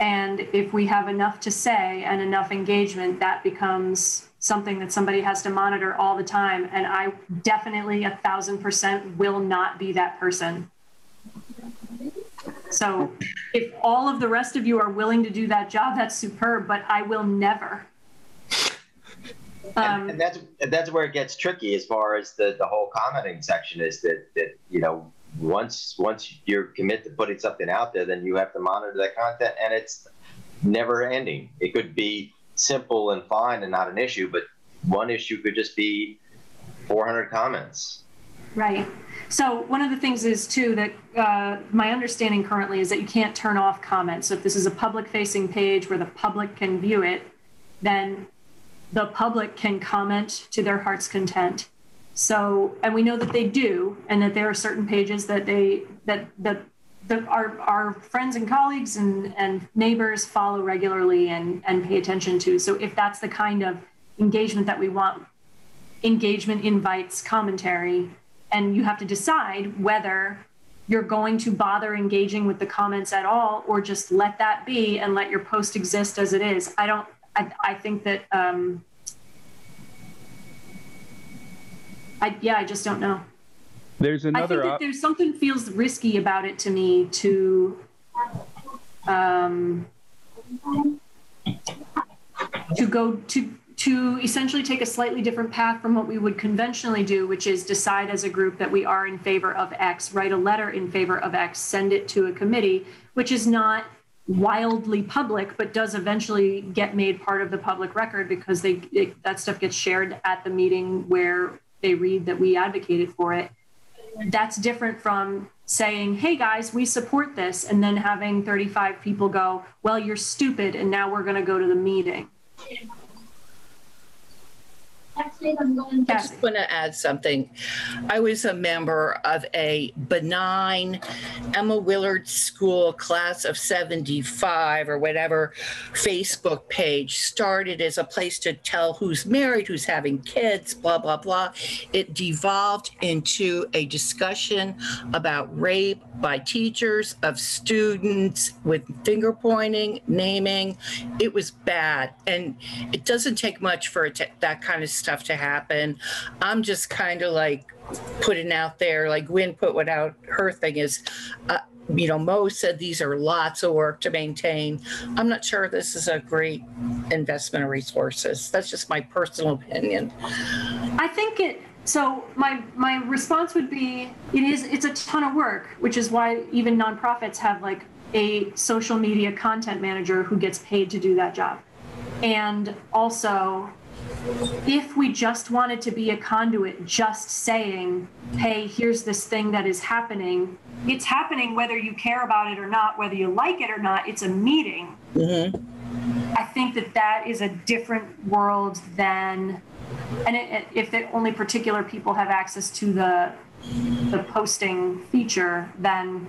And if we have enough to say and enough engagement, that becomes something that somebody has to monitor all the time. And I definitely a thousand percent will not be that person. So if all of the rest of you are willing to do that job, that's superb, but I will never. and, Um, and that's and that's where it gets tricky as far as the the whole commenting section is that that you know once once you're commit to putting something out there, then you have to monitor that content, and it's never ending. It could be simple and fine and not an issue, but one issue could just be 400 comments. Right. So one of the things is too that uh, my understanding currently is that you can't turn off comments. So if this is a public-facing page where the public can view it, then the public can comment to their heart's content. So, and we know that they do, and that there are certain pages that they that that that our our friends and colleagues and and neighbors follow regularly and and pay attention to. So if that's the kind of engagement that we want, engagement invites commentary, and you have to decide whether you're going to bother engaging with the comments at all or just let that be and let your post exist as it is. I don't, I, I think that, um, I, yeah, I just don't know. There's another. I think that there's something feels risky about it to me to, um, to go to to essentially take a slightly different path from what we would conventionally do, which is decide as a group that we are in favor of X, write a letter in favor of X, send it to a committee, which is not wildly public, but does eventually get made part of the public record because they it, that stuff gets shared at the meeting where they read that we advocated for it. That's different from saying, hey guys, we support this, and then having 35 people go, well, you're stupid, and now we're going to go to the meeting. I just want to add something. I was a member of a benign Emma Willard School class of 75 or whatever Facebook page started as a place to tell who's married, who's having kids, blah, blah, blah. It devolved into a discussion about rape by teachers of students with finger pointing, naming. It was bad. And it doesn't take much for it to, that kind of stuff to happen. I'm just kind of like putting out there, like Gwen put what out her thing is, uh, you know, Mo said these are lots of work to maintain. I'm not sure this is a great investment of resources. That's just my personal opinion. I think it. So my my response would be, it is it's a ton of work, which is why even nonprofits have like a social media content manager who gets paid to do that job. And also, if we just wanted to be a conduit, just saying, hey, here's this thing that is happening, it's happening whether you care about it or not, whether you like it or not, it's a meeting. Mm-hmm. I think that that is a different world than, and it, it, if the only particular people have access to the the posting feature, then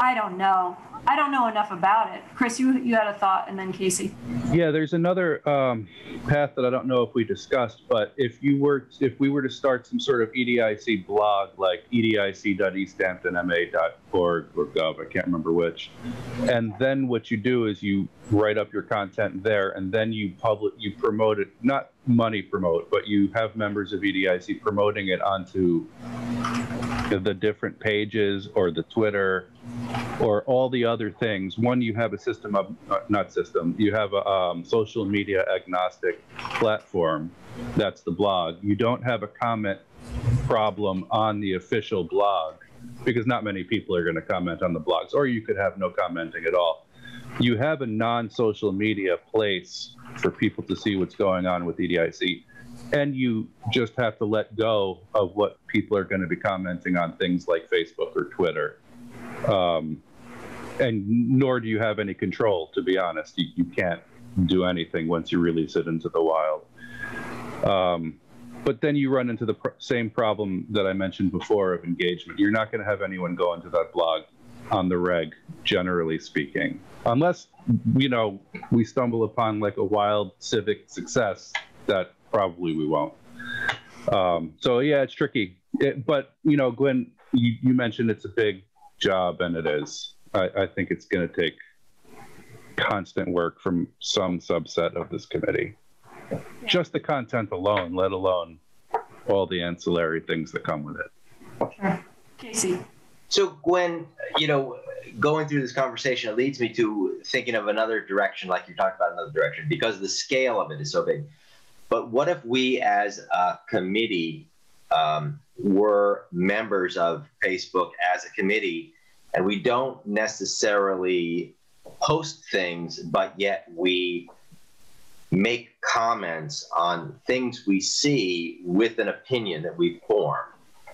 I don't know. I don't know enough about it. Chris, you you had a thought, and then Casey. yeah, there's another um, path that I don't know if we discussed, but if you were, if we were to start some sort of EDIC blog, like edic.easthamptonma.org or gov, I can't remember which, and then what you do is you write up your content there, and then you public, you promote it, not money promote, but you have members of EDIC promoting it onto the different pages or the Twitter or all the other things. One, you have a system of, uh, not system, you have a um, social media agnostic platform. That's the blog. You don't have a comment problem on the official blog because not many people are going to comment on the blogs, or you could have no commenting at all. You have a non social media place for people to see what's going on with EDIC and you just have to let go of what people are going to be commenting on things like Facebook or Twitter. Um, and nor do you have any control, to be honest. You, you can't do anything once you release it into the wild. Um, but then you run into the pr- same problem that I mentioned before of engagement. You're not going to have anyone go into that blog on the reg, generally speaking, unless you know we stumble upon like a wild civic success that probably we won't. Um, so yeah, it's tricky. It, but you know, Gwen, you, you mentioned it's a big job, and it is. I, I think it's going to take constant work from some subset of this committee. Just the content alone, let alone all the ancillary things that come with it. Sure. Casey. So, Gwen, you know, going through this conversation, it leads me to thinking of another direction, like you talked about another direction, because the scale of it is so big. But what if we, as a committee, um, we're members of Facebook as a committee, and we don't necessarily post things, but yet we make comments on things we see with an opinion that we form.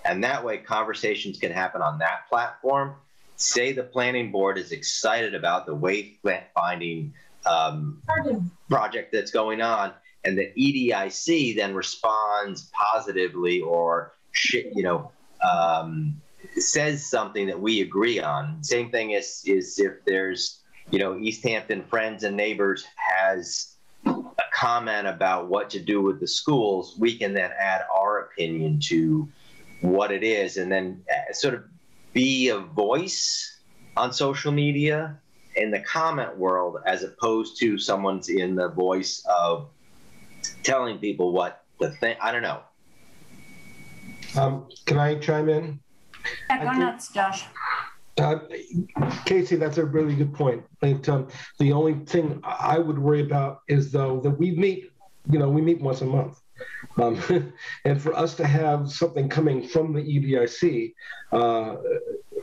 And that way, conversations can happen on that platform. Say the planning board is excited about the wayfinding um, project that's going on, and the EDIC then responds positively or shit, you know, um, says something that we agree on. Same thing is is if there's, you know, Easthampton Friends and Neighbors has a comment about what to do with the schools, we can then add our opinion to what it is, and then uh, sort of be a voice on social media in the comment world as opposed to someone's in the voice of telling people what the thing i don't know Um, can I chime in? Yeah, go nuts, Josh. Uh, Casey, that's a really good point. Um, the only thing I would worry about is though that we meet, you know, we meet once a month. Um, and for us to have something coming from the E uh,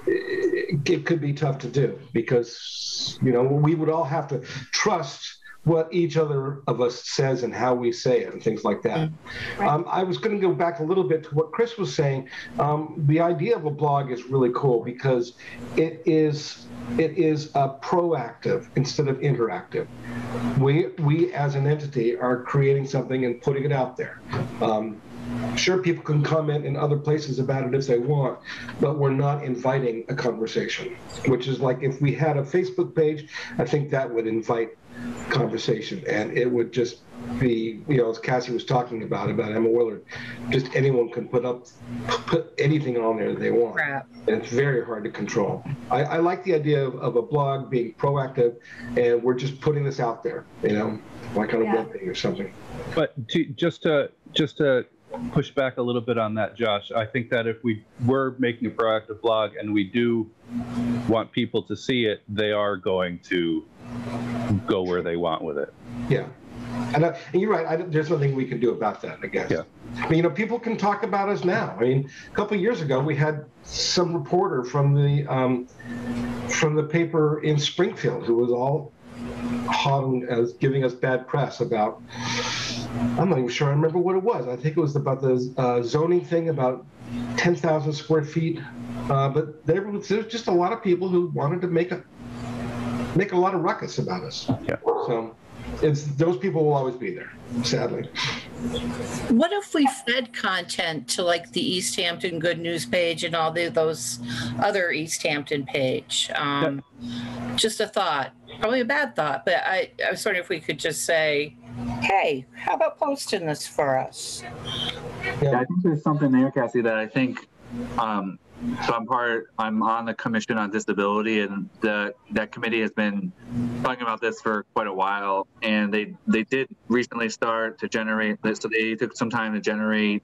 it, it could be tough to do because, you know, we would all have to trust what each other of us says and how we say it and things like that. Right. Um, I was going to go back a little bit to what Chris was saying. Um, the idea of a blog is really cool because it is it is uh, proactive instead of interactive. We we as an entity are creating something and putting it out there. Um, sure, people can comment in other places about it if they want, but we're not inviting a conversation. Which is like if we had a Facebook page, I think that would invite conversation and it would just be you know as cassie was talking about about emma willard just anyone can put up put anything on there that they want Crap. and it's very hard to control i, I like the idea of, of a blog being proactive and we're just putting this out there you know like on a Yeah. web page or something But to, just to just to push back a little bit on that, Josh, I think that if we were making a proactive blog and we do want people to see it, they are going to go where they want with it. yeah and, I, and you're right I, there's nothing we can do about that i guess Yeah. I mean, you know, people can talk about us now. I mean, a couple of years ago, we had some reporter from the um, from the paper in Springfield who was all hot on as giving us bad press about. I'm not even sure I remember what it was. I think it was about the uh, zoning thing about 10,000 square feet. Uh, but there was, there was just a lot of people who wanted to make a make a lot of ruckus about us. Yeah. So it's those people will always be there, sadly. What if we fed content to like the Easthampton Good News page and all the, those other Easthampton page? Um, just a thought, probably a bad thought, but I, I was wondering if we could just say, hey, how about posting this for us? Yeah, I think there's something there, Cassie, that I think. Um, so I'm part. I'm on the Commission on Disability, and the that committee has been talking about this for quite a while. And they they did recently start to generate. So they took some time to generate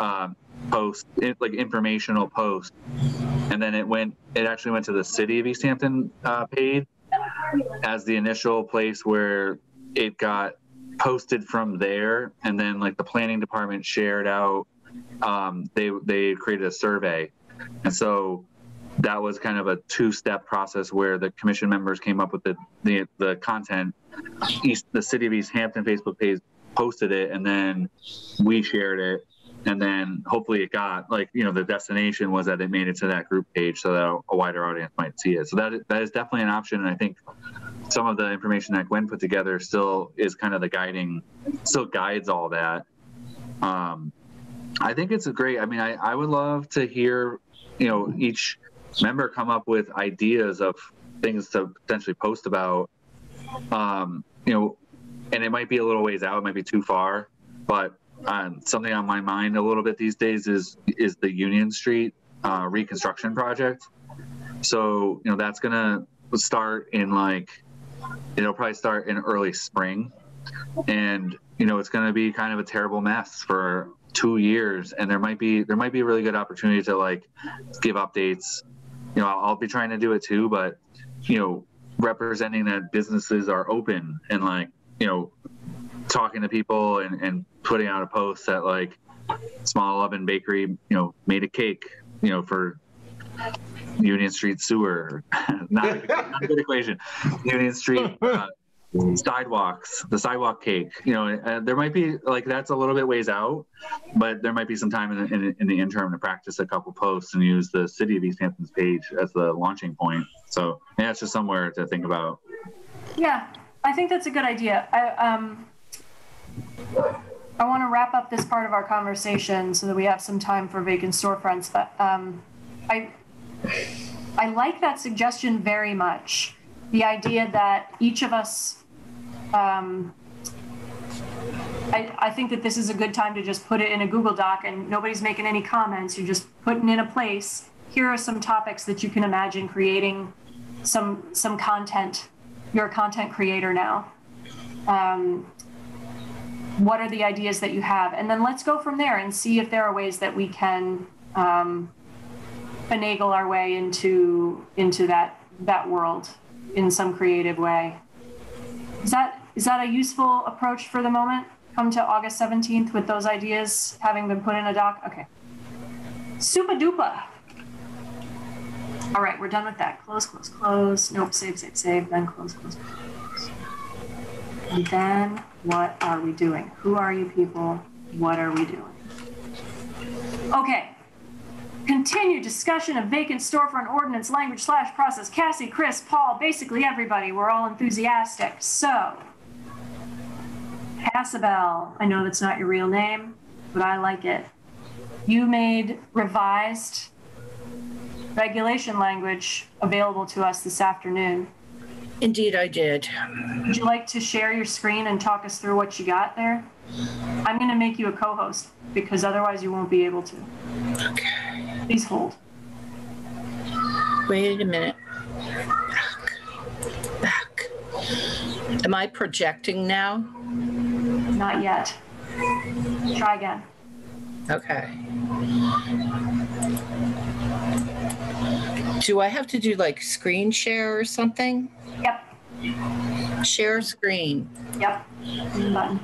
um, posts, like informational posts, and then it went. It actually went to the City of Easthampton uh, page as the initial place where it got posted from there and then like the planning department shared out um, they they created a survey and so that was kind of a two-step process where the commission members came up with the the, the content. East the city of easthampton facebook page posted it and then we shared it. And then hopefully it got like you know the destination was that it made it to that group page so that a wider audience might see it. So that that is definitely an option. And i think some of the information that Gwen put together still is kind of the guiding, still guides all that. Um, I think it's a great. I mean, I, I would love to hear, you know, each member come up with ideas of things to potentially post about. Um, you know, and it might be a little ways out, it might be too far, but um, something on my mind a little bit these days is is the Union Street uh, reconstruction project. So you know that's gonna start in like it'll probably start in early spring and you know it's to be kind of a terrible mess for two years and there might be there might be a really good opportunity to like give updates you know I'll, I'll be trying to do it too but you know representing that businesses are open and like you know talking to people and, and putting out a post that like small oven bakery, you know, made a cake, you know, for Union Street sewer. not, a, not a good equation. Union Street uh, sidewalks, the sidewalk cake. You know, uh, there might be like that's a little bit ways out, but there might be some time in the, in, in the interim to practice a couple posts and use the City of Easthampton's page as the launching point. So yeah, it's just somewhere to think about. Yeah, I think that's a good idea. I, um, I want to wrap up this part of our conversation so that we have some time for vacant storefronts. But um, I, I like that suggestion very much. The idea that each of us, um, I, I think that this is a good time to just put it in a Google Doc and nobody's making any comments. You're just putting in a place. Here are some topics that you can imagine creating some some content. You're a content creator now. Um, what are the ideas that you have and then let's go from there and see if there are ways that we can um, finagle our way into into that that world in some creative way is that is that a useful approach for the moment come to august 17th with those ideas having been put in a doc okay super duper all right we're done with that close close close nope save save save then close close close and then what are we doing? Who are you people? What are we doing? Okay. Continued discussion of vacant storefront ordinance language slash process. Cassie, Chris, Paul, basically everybody. We're all enthusiastic. So, Hasabel, I know that's not your real name, but I like it. You made revised regulation language available to us this afternoon. Indeed, I did. Would you like to share your screen and talk us through what you got there? I'm going to make you a co-host because otherwise you won't be able to. Okay. Please hold. Wait a minute. Back. Back. Am I projecting now? Not yet. Try again. Okay. Do I have to do like screen share or something? Yep. Share screen. Yep. Button.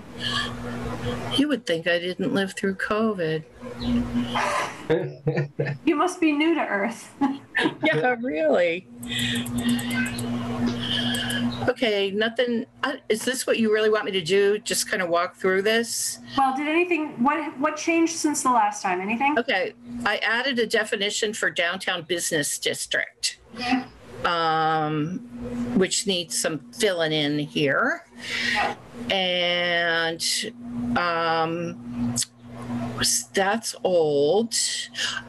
You would think I didn't live through COVID. You must be new to Earth. yeah, really. Okay, nothing. Uh, is this what you really want me to do? Just kind of walk through this? well, did anything? What what changed since the last time? Anything? Okay, I added a definition for downtown business district, um, which needs some filling in here. And um, that's old.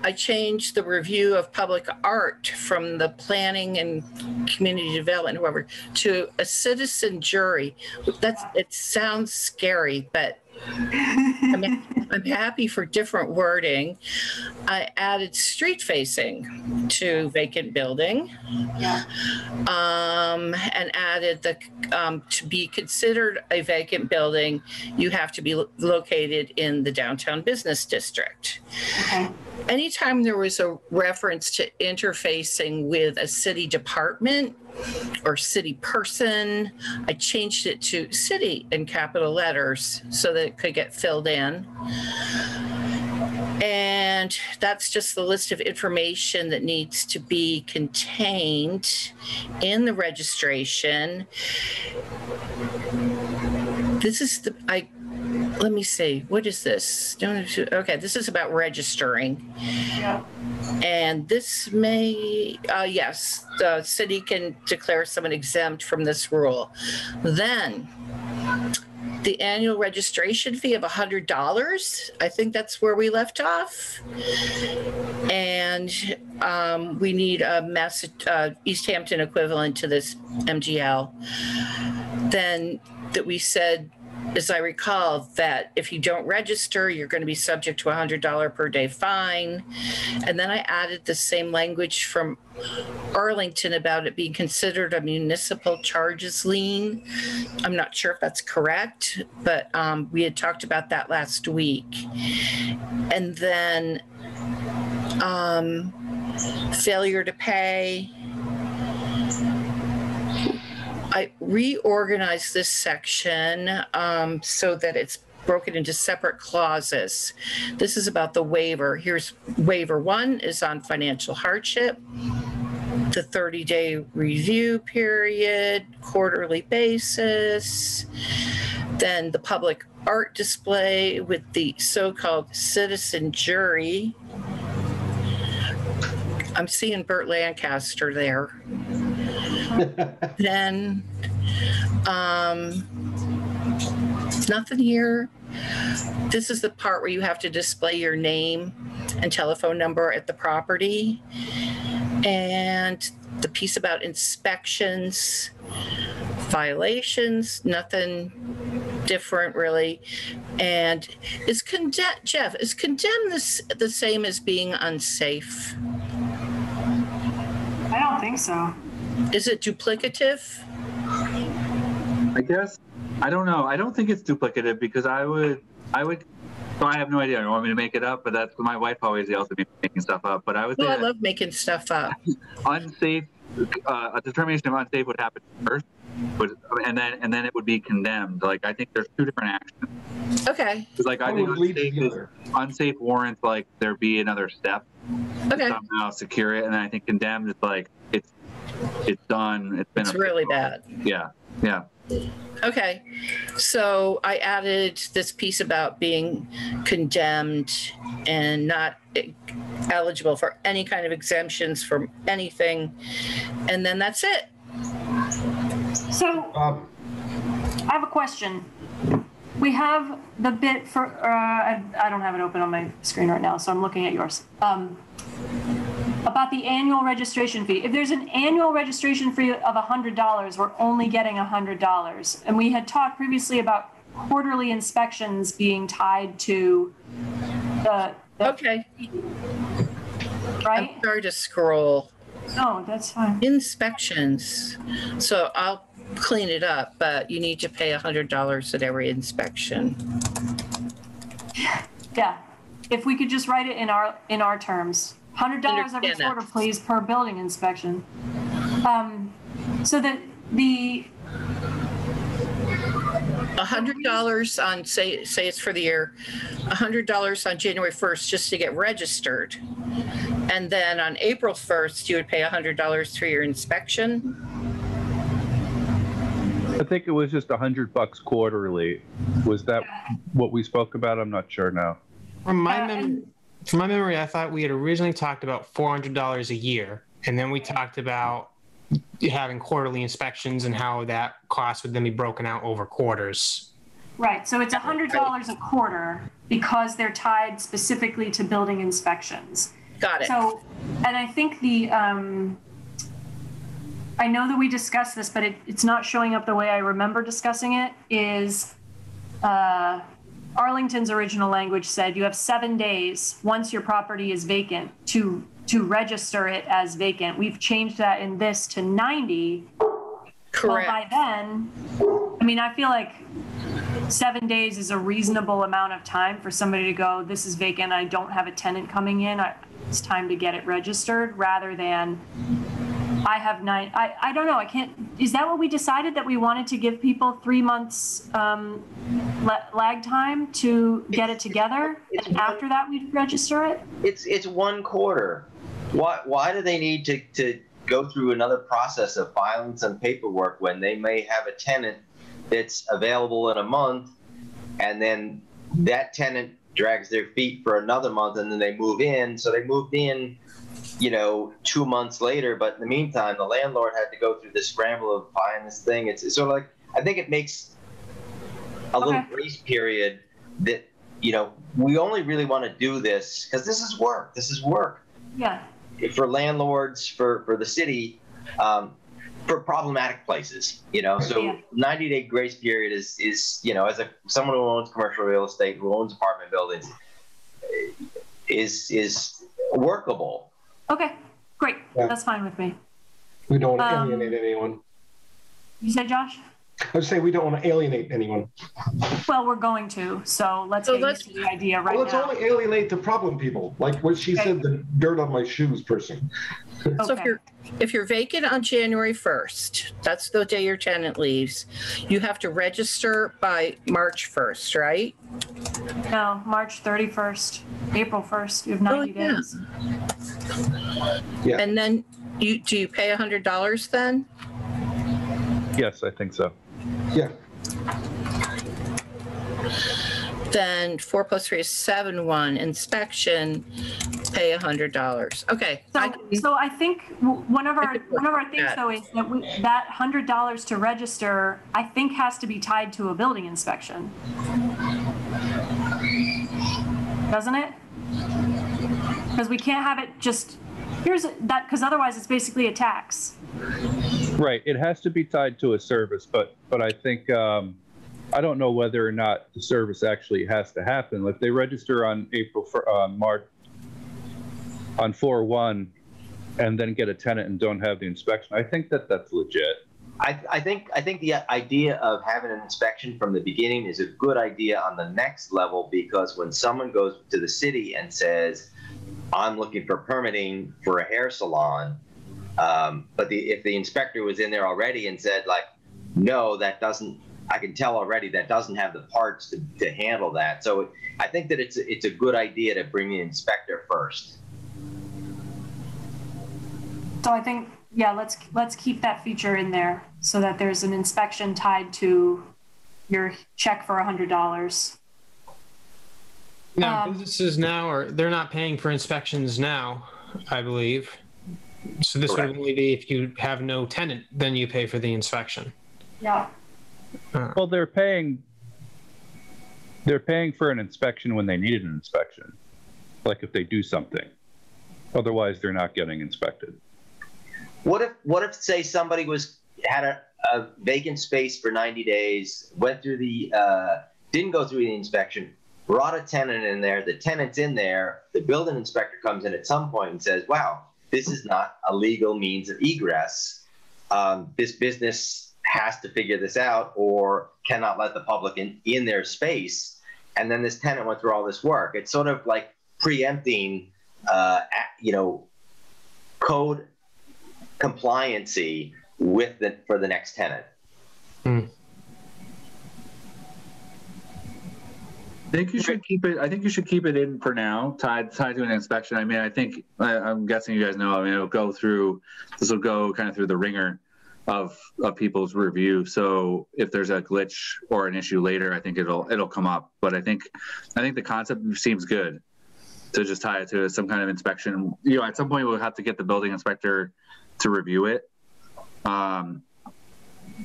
I changed the review of public art from the planning and community development, whoever, to a citizen jury. That's it sounds scary, but I'm, I'm happy for different wording. I added street facing to vacant building Yeah. um, and added the um, to be considered a vacant building, you have to be lo- located in the downtown business district. Okay. Anytime there was a reference to interfacing with a city department or city person, I changed it to city in capital letters so that it could get filled in. And that's just the list of information that needs to be contained in the registration. This is the, I, let me see, what is this? Okay, this is about registering. Yeah. And this may, uh, yes, the city can declare someone exempt from this rule. Then the annual registration fee of $100, I think that's where we left off. And um, we need a Mass, uh, Easthampton equivalent to this MGL. Then that we said as I recall, that if you don't register, you're going to be subject to a $100 per day fine. And then I added the same language from Arlington about it being considered a municipal charges lien. I'm not sure if that's correct, but um, we had talked about that last week. And then um, failure to pay. I reorganized this section um, so that it's broken into separate clauses. This is about the waiver. Here's waiver one is on financial hardship. The 30-day review period, quarterly basis. Then the public art display with the so-called citizen jury. I'm seeing Burt Lancaster there. Then, um, nothing here. This is the part where you have to display your name and telephone number at the property. And the piece about inspections, violations, nothing different really. And is condemn, Jeff, is condemn this the same as being unsafe? I don't think so. Is it duplicative? I guess I don't know. I don't think it's duplicative because I would I would. So I have no idea. I don't want me to make it up, but that's my wife always yells at me making stuff up. But I would say Well, I love making stuff up. unsafe. Uh, a determination of unsafe would happen first, but and then and then it would be condemned. Like I think there's two different actions. Okay, 'Cause, Like I think would lead to unsafe, is, unsafe warrants like there be another step okay. somehow secure it, and then I think condemned is like it's it's done. It's been It's a- really bad. Yeah, yeah. Okay, so I added this piece about being condemned and not eligible for any kind of exemptions from anything. And then that's it. So Um, I have a question. We have the bit for, uh, I, I don't have it open on my screen right now, so I'm looking at yours. Um, about the annual registration fee. If there's an annual registration fee of $100, we're only getting $100. And we had talked previously about quarterly inspections being tied to the, the Okay, right? I'm sorry to scroll. No, that's fine. Inspections. So I'll clean it up, but you need to pay $100 at every inspection. Yeah. If we could just write it in our, in our terms. Hundred dollars every Understand that. quarter, please, per building inspection. Um, so that the, $100 on, say, say it's for the year, $100 on January 1st just to get registered. And then on April 1st, you would pay $100 for your inspection. I think it was just a hundred bucks quarterly. Was that what we spoke about? I'm not sure now. From my Uh, mem- and- from my memory, I thought we had originally talked about four hundred dollars a year, and then we talked about having quarterly inspections and how that cost would then be broken out over quarters. right, so it's hundred dollars a quarter because they're tied specifically to building inspections. Got it. So, and I think the, um, I know that we discussed this, but it, it's not showing up the way I remember discussing it, is, uh, Arlington's original language said you have seven days, once your property is vacant, to, to register it as vacant. We've changed that in this to ninety. Well, Correct. by then, I mean, I feel like seven days is a reasonable amount of time for somebody to go, this is vacant, I don't have a tenant coming in, I- it's time to get it registered, rather than I have nine, I, I don't know, I can't, is that what we decided, that we wanted to give people three months um, la- lag time to get it together? It's And after that, we'd register it? It's it's one quarter. Why why do they need to, to go through another process of filing some paperwork when they may have a tenant that's available in a month and then that tenant drags their feet for another month and then they move in. So they moved in, you know, two months later, but in the meantime the landlord had to go through the scramble of buying this thing. It's, it's sort of like I think it makes a little Okay. grace period that you know we only really want to do this because this is work this is work Yeah, for landlords for for the city um, for problematic places you know so Yeah. 90 day grace period is is you know as a someone who owns commercial real estate who owns apartment buildings is is workable okay, great, Yeah. that's fine with me. we don't want to Um, alienate anyone. You said, Josh? I would say we don't want to alienate anyone. Well, we're going to, so let's So get let's- used the idea right Well, let's now. only alienate the problem people, like what she Okay. said, the dirt on my shoes person. Okay. So if you're, if you're vacant on January 1st, that's the day your tenant leaves, you have to register by March 1st, right? No, March 31st, April 1st, you have Oh, 90 yeah. days. Yeah. And then you, do you pay $100 then? Yes, I think so. Yeah. Then four plus three is seven one, inspection, pay a $100. Okay. I So, can- so I think w- one of our, one of our things that. though is that we, that hundred dollars to register, I think has to be tied to a building inspection. Doesn't it? Because we can't have it just, here's a- that, because otherwise it's basically a tax. Right, it has to be tied to a service, but, but I think, um, I don't know whether or not the service actually has to happen. If they register on April, fir- uh, March, on four one, and then get a tenant and don't have the inspection, I think that that's legit. I, I think I think the idea of having an inspection from the beginning is a good idea on the next level because when someone goes to the city and says, "I'm looking for permitting for a hair salon," um, but the, if the inspector was in there already and said, "like, no, that doesn't," I can tell already that doesn't have the parts to, to handle that. So I think that it's a, it's a good idea to bring the inspector first. So I think, yeah, let's, let's keep that feature in there so that there's an inspection tied to your check for a hundred dollars. Now, Um, businesses now are they're not paying for inspections now, I believe. So this Correct. would only be if you have no tenant, then you pay for the inspection. Yeah. Well, they're paying, they're paying for an inspection when they need an inspection, like if they do something. Otherwise, they're not getting inspected. What if, what if, say, somebody was had a, a vacant space for 90 days, went through the, uh, didn't go through the inspection, brought a tenant in there, the tenant's in there, the building inspector comes in at some point and says, wow, this is not a legal means of egress. Um, this business has to figure this out or cannot let the public in, in their space. And then this tenant went through all this work. It's sort of like preempting, uh, you know, code compliancy with the for the next tenant. I think you should keep it. I think you should keep it in for now, tied tied to an inspection. I mean, I think I, I'm guessing you guys know. I mean, it'll go through. This will go kind of through the ringer of of people's review. So if there's a glitch or an issue later, I think it'll it'll come up. But I think I think the concept seems good to just tie it to some kind of inspection. You know, at some point we'll have to get the building inspector to review it. Um,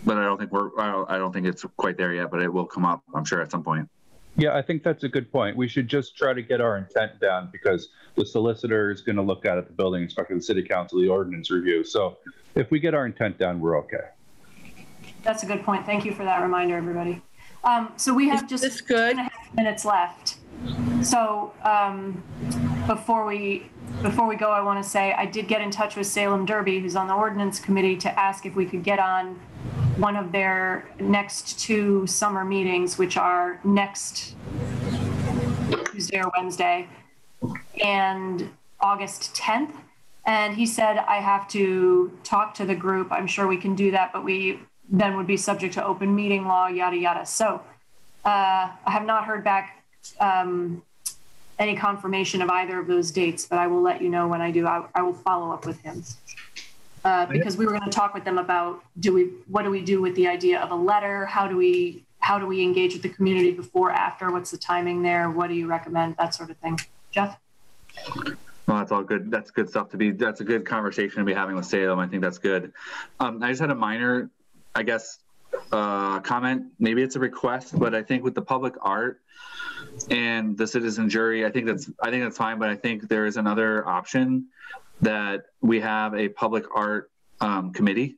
but I don't think we're. I don't, I don't think it's quite there yet. But it will come up. I'm sure at some point. Yeah, I think that's a good point. We should just try to get our intent down because the solicitor is going to look at it, the building inspector, the city council, the ordinance review. So if we get our intent down, we're okay. That's a good point. Thank you for that reminder, everybody. Um, so we have Is just this good? two and a half minutes left. So um, before we before we go, I want to say I did get in touch with Salem Derby, who's on the ordinance committee, to ask if we could get on one of their next two summer meetings, which are next Tuesday or Wednesday, and August 10th. And he said, I have to talk to the group. I'm sure we can do that, but we then would be subject to open meeting law, yada, yada. So uh, I have not heard back um, any confirmation of either of those dates, but I will let you know when I do. I, I will follow up with him. Uh, because we were going to talk with them about do we what do we do with the idea of a letter how do we how do we engage with the community before after what's the timing there what do you recommend that sort of thing jeff Well, that's all good. That's good stuff to be. That's a good conversation to be having with Salem. I think that's good. Um, I just had a minor, I guess, uh, comment. Maybe it's a request, but I think with the public art and the citizen jury, I think that's I think that's fine. But I think there is another option that we have a public art um, committee.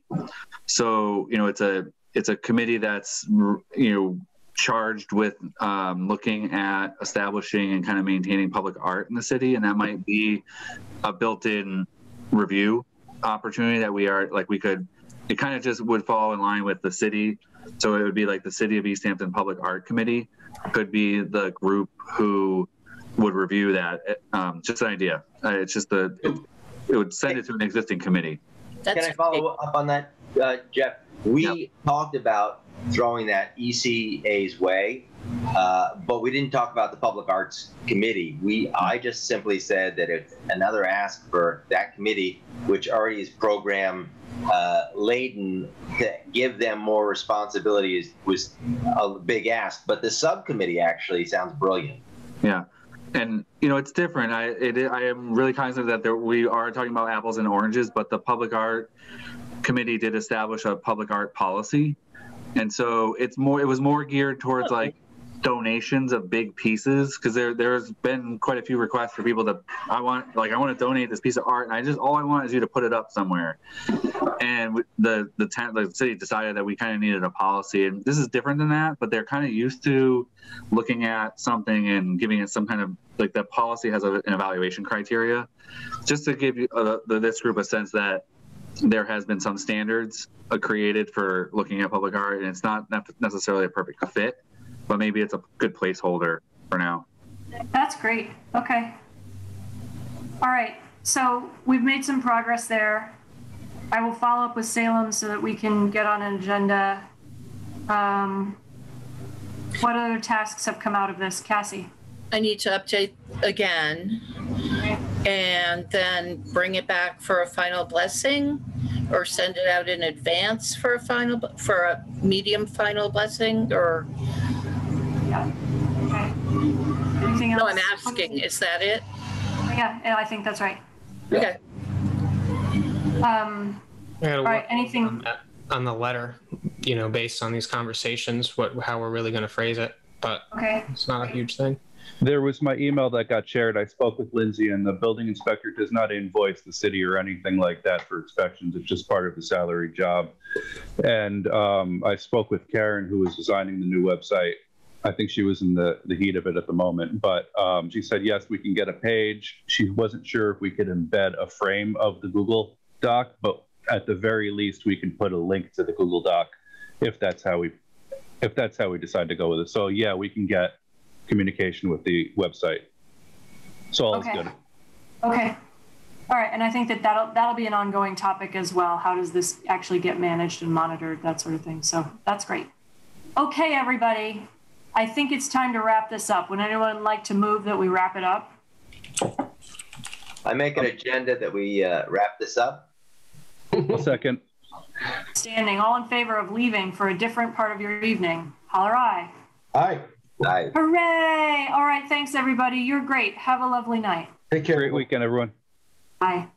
So you know, it's a it's a committee that's you know charged with um, looking at establishing and kind of maintaining public art in the city, and that might be a built-in review opportunity that we are like we could. It kind of just would fall in line with the city, so it would be like the City of Easthampton Public Art Committee could be the group who would review that. Um, just an idea. Uh, it's just the it would send it to an existing committee. Can I follow up on that, uh, Jeff? We talked about throwing that ECA's way, uh, but we didn't talk about the Public Arts Committee. We, I just simply said that if another ask for that committee, which already is program uh, laden, to give them more responsibility is, was a big ask. But the subcommittee actually sounds brilliant. Yeah. And you know it's different. I it, I am really cognizant that there, we are talking about apples and oranges, but the public art committee did establish a public art policy, and so it's more. It was more geared towards oh. like donations of big pieces because there there's been quite a few requests for people to I want like I want to donate this piece of art and I just all I want is you to put it up somewhere. And the the town the city decided that we kind of needed a policy and this is different than that but they're kind of used to looking at something and giving it some kind of like the policy has a, an evaluation criteria. Just to give you uh, the, this group a sense that there has been some standards uh, created for looking at public art and it's not necessarily a perfect fit but maybe it's a good placeholder for now. That's great. Okay. All right. So we've made some progress there. I will follow up with Salem so that we can get on an agenda. Um, what other tasks have come out of this, Cassie? I need to update again and then bring it back for a final blessing or send it out in advance for a final, for a medium final blessing or, Yeah. Okay. Anything else? no, I'm asking, is that it? Yeah, yeah, I think that's right. Okay. Um, I gotta all right. work Anything? on, that- on the letter, you know, based on these conversations, what how we're really going to phrase it. But Okay. it's not a huge thing. There was my email that got shared. I spoke with Lindsay, and the building inspector does not invoice the city or anything like that for inspections. It's just part of the salary job. And um, I spoke with Karen, who was designing the new website. I think she was in the, the heat of it at the moment, but um, she said, yes, we can get a page. She wasn't sure if we could embed a frame of the Google Doc, but at the very least, we can put a link to the Google Doc if that's how we if that's how we decide to go with it. So yeah, we can get communication with the website. So all Okay. good. Okay. All right. And I think that that'll, that'll be an ongoing topic as well. How does this actually get managed and monitored, that sort of thing. So that's great. Okay, everybody. I think it's time to wrap this up. Would anyone like to move that we wrap it up? I make an agenda that we uh, wrap this up. A second. Standing, all in favor of leaving for a different part of your evening? Holler aye. Hi. Aye. Hooray! All right. Thanks, everybody. You're great. Have a lovely night. Take care. Great weekend, everyone. Bye.